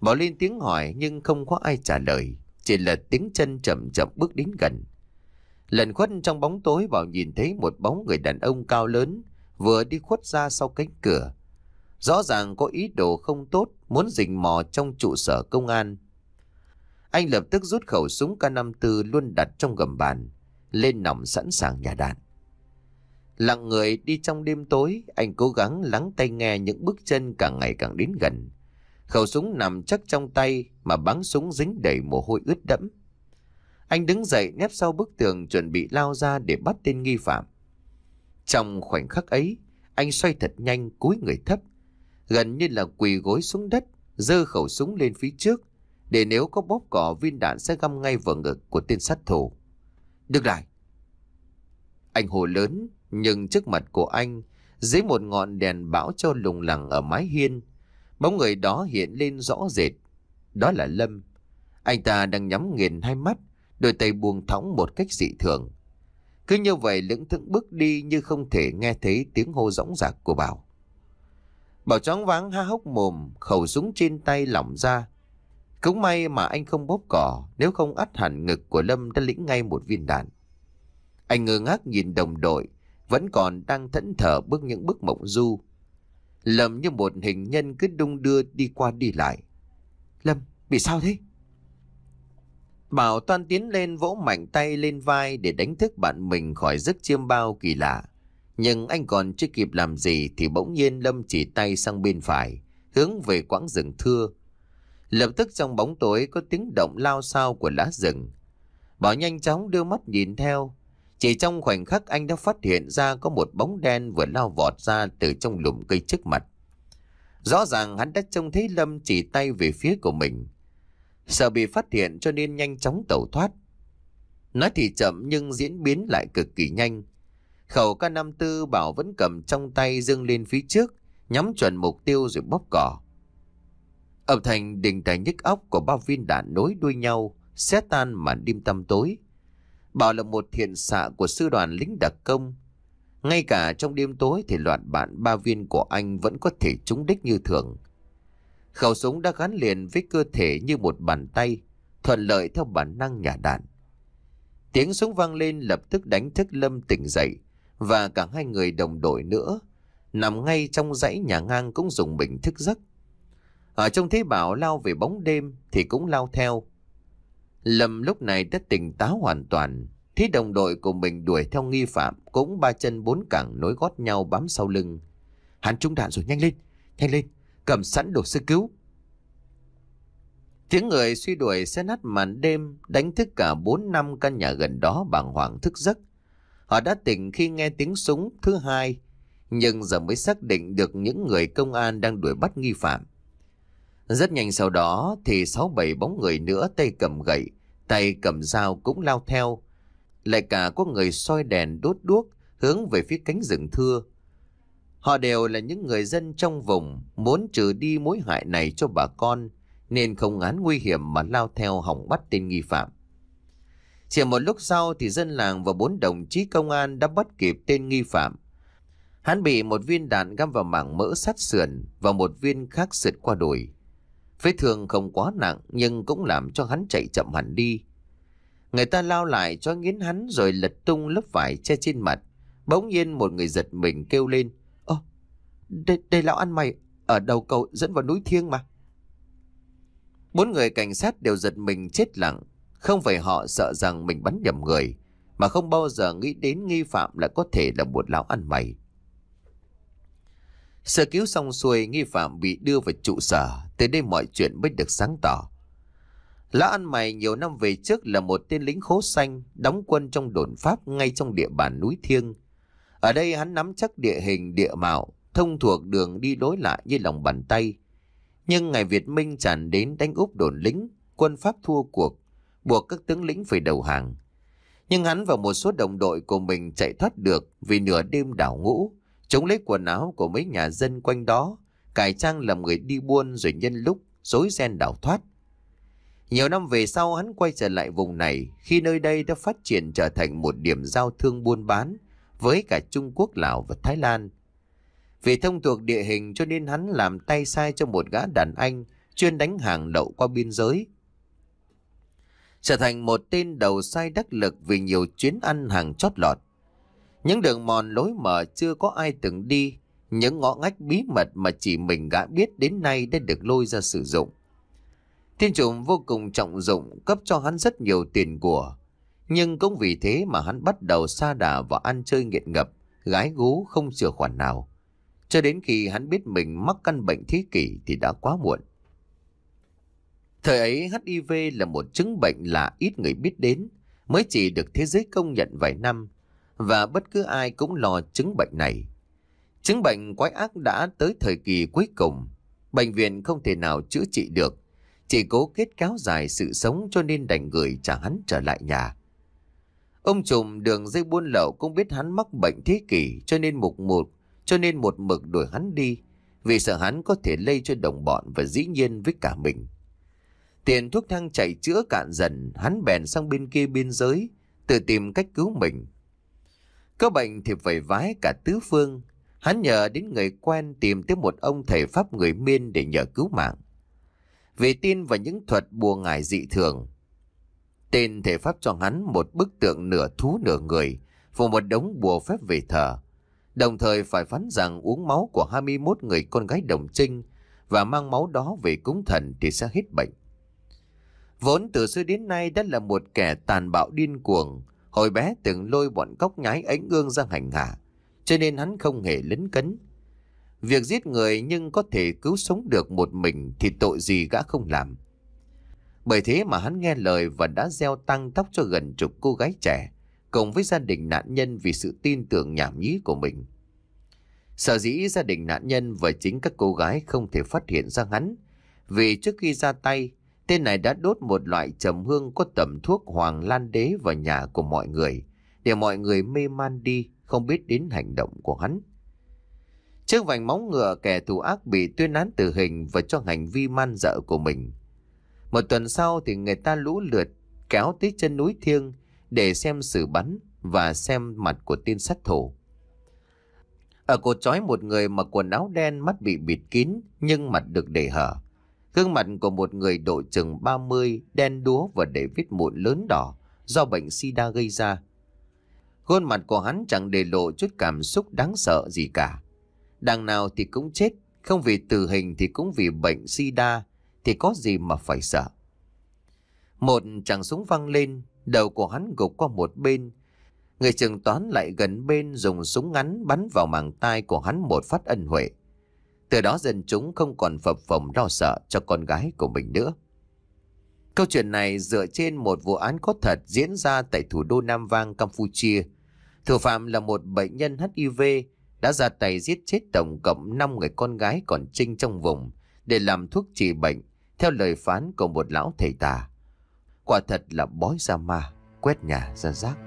Bảo lên tiếng hỏi nhưng không có ai trả lời. Chỉ là tiếng chân chậm chậm bước đến gần. Lần khuất trong bóng tối, Bảo nhìn thấy một bóng người đàn ông cao lớn vừa đi khuất ra sau cánh cửa. Rõ ràng có ý đồ không tốt muốn rình mò trong trụ sở công an. Anh lập tức rút khẩu súng K54 luôn đặt trong gầm bàn, lên nòng sẵn sàng nhà đạn. Lặng người đi trong đêm tối, anh cố gắng lắng tay nghe những bước chân càng ngày càng đến gần. Khẩu súng nằm chắc trong tay mà bắn súng dính đầy mồ hôi ướt đẫm. Anh đứng dậy nép sau bức tường chuẩn bị lao ra để bắt tên nghi phạm. Trong khoảnh khắc ấy, anh xoay thật nhanh cúi người thấp, gần như là quỳ gối xuống đất, giơ khẩu súng lên phía trước, để nếu có bóp cỏ viên đạn sẽ găm ngay vào ngực của tên sát thủ. Được lại! Anh hồ lớn, nhưng trước mặt của anh, dưới một ngọn đèn bão cho lùng lẳng ở mái hiên, bóng người đó hiện lên rõ rệt. Đó là Lâm. Anh ta đang nhắm nghiền hai mắt, đôi tay buông thõng một cách dị thường. Cứ như vậy lững thững bước đi như không thể nghe thấy tiếng hô rõng rạc của Bảo. Bảo chóng váng ha hốc mồm, khẩu súng trên tay lỏng ra. Cũng may mà anh không bóp cỏ, nếu không ắt hẳn ngực của Lâm đã lĩnh ngay một viên đạn. Anh ngơ ngác nhìn đồng đội, vẫn còn đang thẫn thờ bước những bước mộng du. Lâm như một hình nhân cứ đung đưa đi qua đi lại. Lâm, bị sao thế? Bảo toan tiến lên vỗ mạnh tay lên vai để đánh thức bạn mình khỏi giấc chiêm bao kỳ lạ. Nhưng anh còn chưa kịp làm gì thì bỗng nhiên Lâm chỉ tay sang bên phải, hướng về quãng rừng thưa. Lập tức trong bóng tối có tiếng động lao sao của lá rừng. Bảo nhanh chóng đưa mắt nhìn theo. Chỉ trong khoảnh khắc anh đã phát hiện ra có một bóng đen vừa lao vọt ra từ trong lùm cây trước mặt. Rõ ràng hắn đã trông thấy Lâm chỉ tay về phía của mình. Sợ bị phát hiện cho nên nhanh chóng tẩu thoát. Nói thì chậm nhưng diễn biến lại cực kỳ nhanh. Khẩu K54 bảo vẫn cầm trong tay dâng lên phía trước, nhắm chuẩn mục tiêu rồi bóp cỏ. Âm thanh đình tài nhức óc của bao viên đạn nối đuôi nhau, xé tan màn đêm tăm tối. Bảo là một thiện xạ của sư đoàn lính đặc công. Ngay cả trong đêm tối thì loạt bạn ba viên của anh vẫn có thể trúng đích như thường. Khẩu súng đã gắn liền với cơ thể như một bàn tay, thuận lợi theo bản năng nhả đạn. Tiếng súng vang lên lập tức đánh thức Lâm tỉnh dậy và cả hai người đồng đội nữa nằm ngay trong dãy nhà ngang cũng dùng mình thức giấc. Ở trong thế bảo lao về bóng đêm thì cũng lao theo. Lâm lúc này đã tỉnh táo hoàn toàn. Thấy đồng đội của mình đuổi theo nghi phạm cũng ba chân bốn cẳng nối gót nhau bám sau lưng. Hắn trúng đạn rồi nhanh lên, nhanh lên, cầm sẵn đồ sơ cứu. Tiếng người suy đuổi xe nát màn đêm đánh thức cả bốn năm căn nhà gần đó bàng hoàng thức giấc. Họ đã tỉnh khi nghe tiếng súng thứ hai, nhưng giờ mới xác định được những người công an đang đuổi bắt nghi phạm. Rất nhanh sau đó thì sáu bảy bóng người nữa tay cầm gậy, tay cầm dao cũng lao theo. Lại cả có người soi đèn đốt đuốc hướng về phía cánh rừng thưa. Họ đều là những người dân trong vùng muốn trừ đi mối hại này cho bà con nên không ngán nguy hiểm mà lao theo hỏng bắt tên nghi phạm. Chỉ một lúc sau thì dân làng và bốn đồng chí công an đã bắt kịp tên nghi phạm. Hắn bị một viên đạn găm vào mảng mỡ sát sườn và một viên khác sượt qua đùi. Vết thương không quá nặng nhưng cũng làm cho hắn chạy chậm hẳn đi. Người ta lao lại cho nghiến hắn rồi lật tung lớp vải che trên mặt. Bỗng nhiên một người giật mình kêu lên. Ơ, đây, đây lão ăn mày ở đầu cầu dẫn vào núi thiêng mà. Bốn người cảnh sát đều giật mình chết lặng. Không phải họ sợ rằng mình bắn nhầm người, mà không bao giờ nghĩ đến nghi phạm là có thể là một lão ăn mày. Sơ cứu xong xuôi, nghi phạm bị đưa vào trụ sở, tới đây mọi chuyện mới được sáng tỏ. Lão ăn mày nhiều năm về trước là một tên lính khố xanh, đóng quân trong đồn Pháp ngay trong địa bàn núi Thiêng. Ở đây hắn nắm chắc địa hình địa mạo, thông thuộc đường đi đối lại như lòng bàn tay. Nhưng ngày Việt Minh tràn đến đánh úp đồn lính, quân Pháp thua cuộc, buộc các tướng lĩnh phải đầu hàng. Nhưng hắn và một số đồng đội của mình chạy thoát được vì nửa đêm đảo ngũ, Chúng lấy quần áo của mấy nhà dân quanh đó, cải trang làm người đi buôn rồi nhân lúc dối ren đảo thoát. Nhiều năm về sau hắn quay trở lại vùng này khi nơi đây đã phát triển trở thành một điểm giao thương buôn bán với cả Trung Quốc, Lào và Thái Lan. Vì thông thuộc địa hình cho nên hắn làm tay sai cho một gã đàn anh chuyên đánh hàng lậu qua biên giới. Trở thành một tên đầu sai đắc lực vì nhiều chuyến ăn hàng chót lọt. Những đường mòn lối mở chưa có ai từng đi, những ngõ ngách bí mật mà chỉ mình gã biết đến nay đã được lôi ra sử dụng. Thiên trùng vô cùng trọng dụng cấp cho hắn rất nhiều tiền của. Nhưng cũng vì thế mà hắn bắt đầu xa đà và ăn chơi nghiện ngập, gái gú không sửa khoản nào. Cho đến khi hắn biết mình mắc căn bệnh thế kỷ thì đã quá muộn. Thời ấy HIV là một chứng bệnh lạ ít người biết đến, mới chỉ được thế giới công nhận vài năm, và bất cứ ai cũng lo chứng bệnh này. Chứng bệnh quái ác đã tới thời kỳ cuối cùng, bệnh viện không thể nào chữa trị được, chỉ cố kết kéo dài sự sống cho nên đành gửi trả hắn trở lại nhà. Ông trùm đường dây buôn lậu cũng biết hắn mắc bệnh thế kỷ cho nên mục một, cho nên một mực đuổi hắn đi, vì sợ hắn có thể lây cho đồng bọn và dĩ nhiên với cả mình. Tiền thuốc thang chạy chữa cạn dần, hắn bèn sang bên kia biên giới, tự tìm cách cứu mình. Có bệnh thì phải vái cả tứ phương, hắn nhờ đến người quen tìm tới một ông thầy pháp người miên để nhờ cứu mạng. Vì tin vào những thuật bùa ngải dị thường, tên thể pháp cho hắn một bức tượng nửa thú nửa người và một đống bùa phép về thờ. Đồng thời phải phán rằng uống máu của 21 người con gái đồng trinh và mang máu đó về cúng thần thì sẽ hết bệnh. Vốn từ xưa đến nay đã là một kẻ tàn bạo điên cuồng, hồi bé từng lôi bọn cóc nhái ánh ương ra hành hạ, cho nên hắn không hề lấn cấn. Việc giết người nhưng có thể cứu sống được một mình thì tội gì gã không làm. Bởi thế mà hắn nghe lời và đã gieo tăng tóc cho gần chục cô gái trẻ, cùng với gia đình nạn nhân vì sự tin tưởng nhảm nhí của mình. Sở dĩ gia đình nạn nhân và chính các cô gái không thể phát hiện ra hắn, vì trước khi ra tay, tên này đã đốt một loại trầm hương có tẩm thuốc hoàng lan đế vào nhà của mọi người, để mọi người mê man đi, không biết đến hành động của hắn. Trước vành móng ngựa kẻ thù ác bị tuyên án tử hình và cho hành vi man dợ của mình. Một tuần sau thì người ta lũ lượt kéo tới chân núi thiêng để xem xử bắn và xem mặt của tên sát thủ. Ở cột trói một người mặc quần áo đen mắt bị bịt kín nhưng mặt được để hở. Gương mặt của một người độ chừng 30 đen đúa và để vết mụn lớn đỏ do bệnh sida gây ra. Khuôn mặt của hắn chẳng để lộ chút cảm xúc đáng sợ gì cả. Đằng nào thì cũng chết, không vì tử hình thì cũng vì bệnh sida, thì có gì mà phải sợ. Một chàng súng văng lên, đầu của hắn gục qua một bên. Người trường toán lại gần bên dùng súng ngắn bắn vào màng tai của hắn một phát ân huệ. Từ đó dân chúng không còn phập phồng lo sợ cho con gái của mình nữa. Câu chuyện này dựa trên một vụ án có thật diễn ra tại thủ đô Nam Vang, Campuchia. Thủ phạm là một bệnh nhân HIV đã ra tay giết chết tổng cộng 5 người con gái còn trinh trong vùng để làm thuốc trị bệnh theo lời phán của một lão thầy tà. Quả thật là bói ra ma, quét nhà ra rác.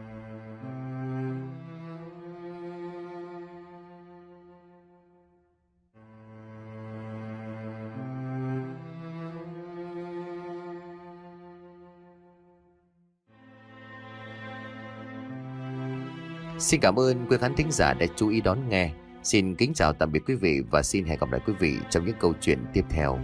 Xin cảm ơn quý khán thính giả đã chú ý đón nghe. Xin kính chào tạm biệt quý vị và xin hẹn gặp lại quý vị trong những câu chuyện tiếp theo.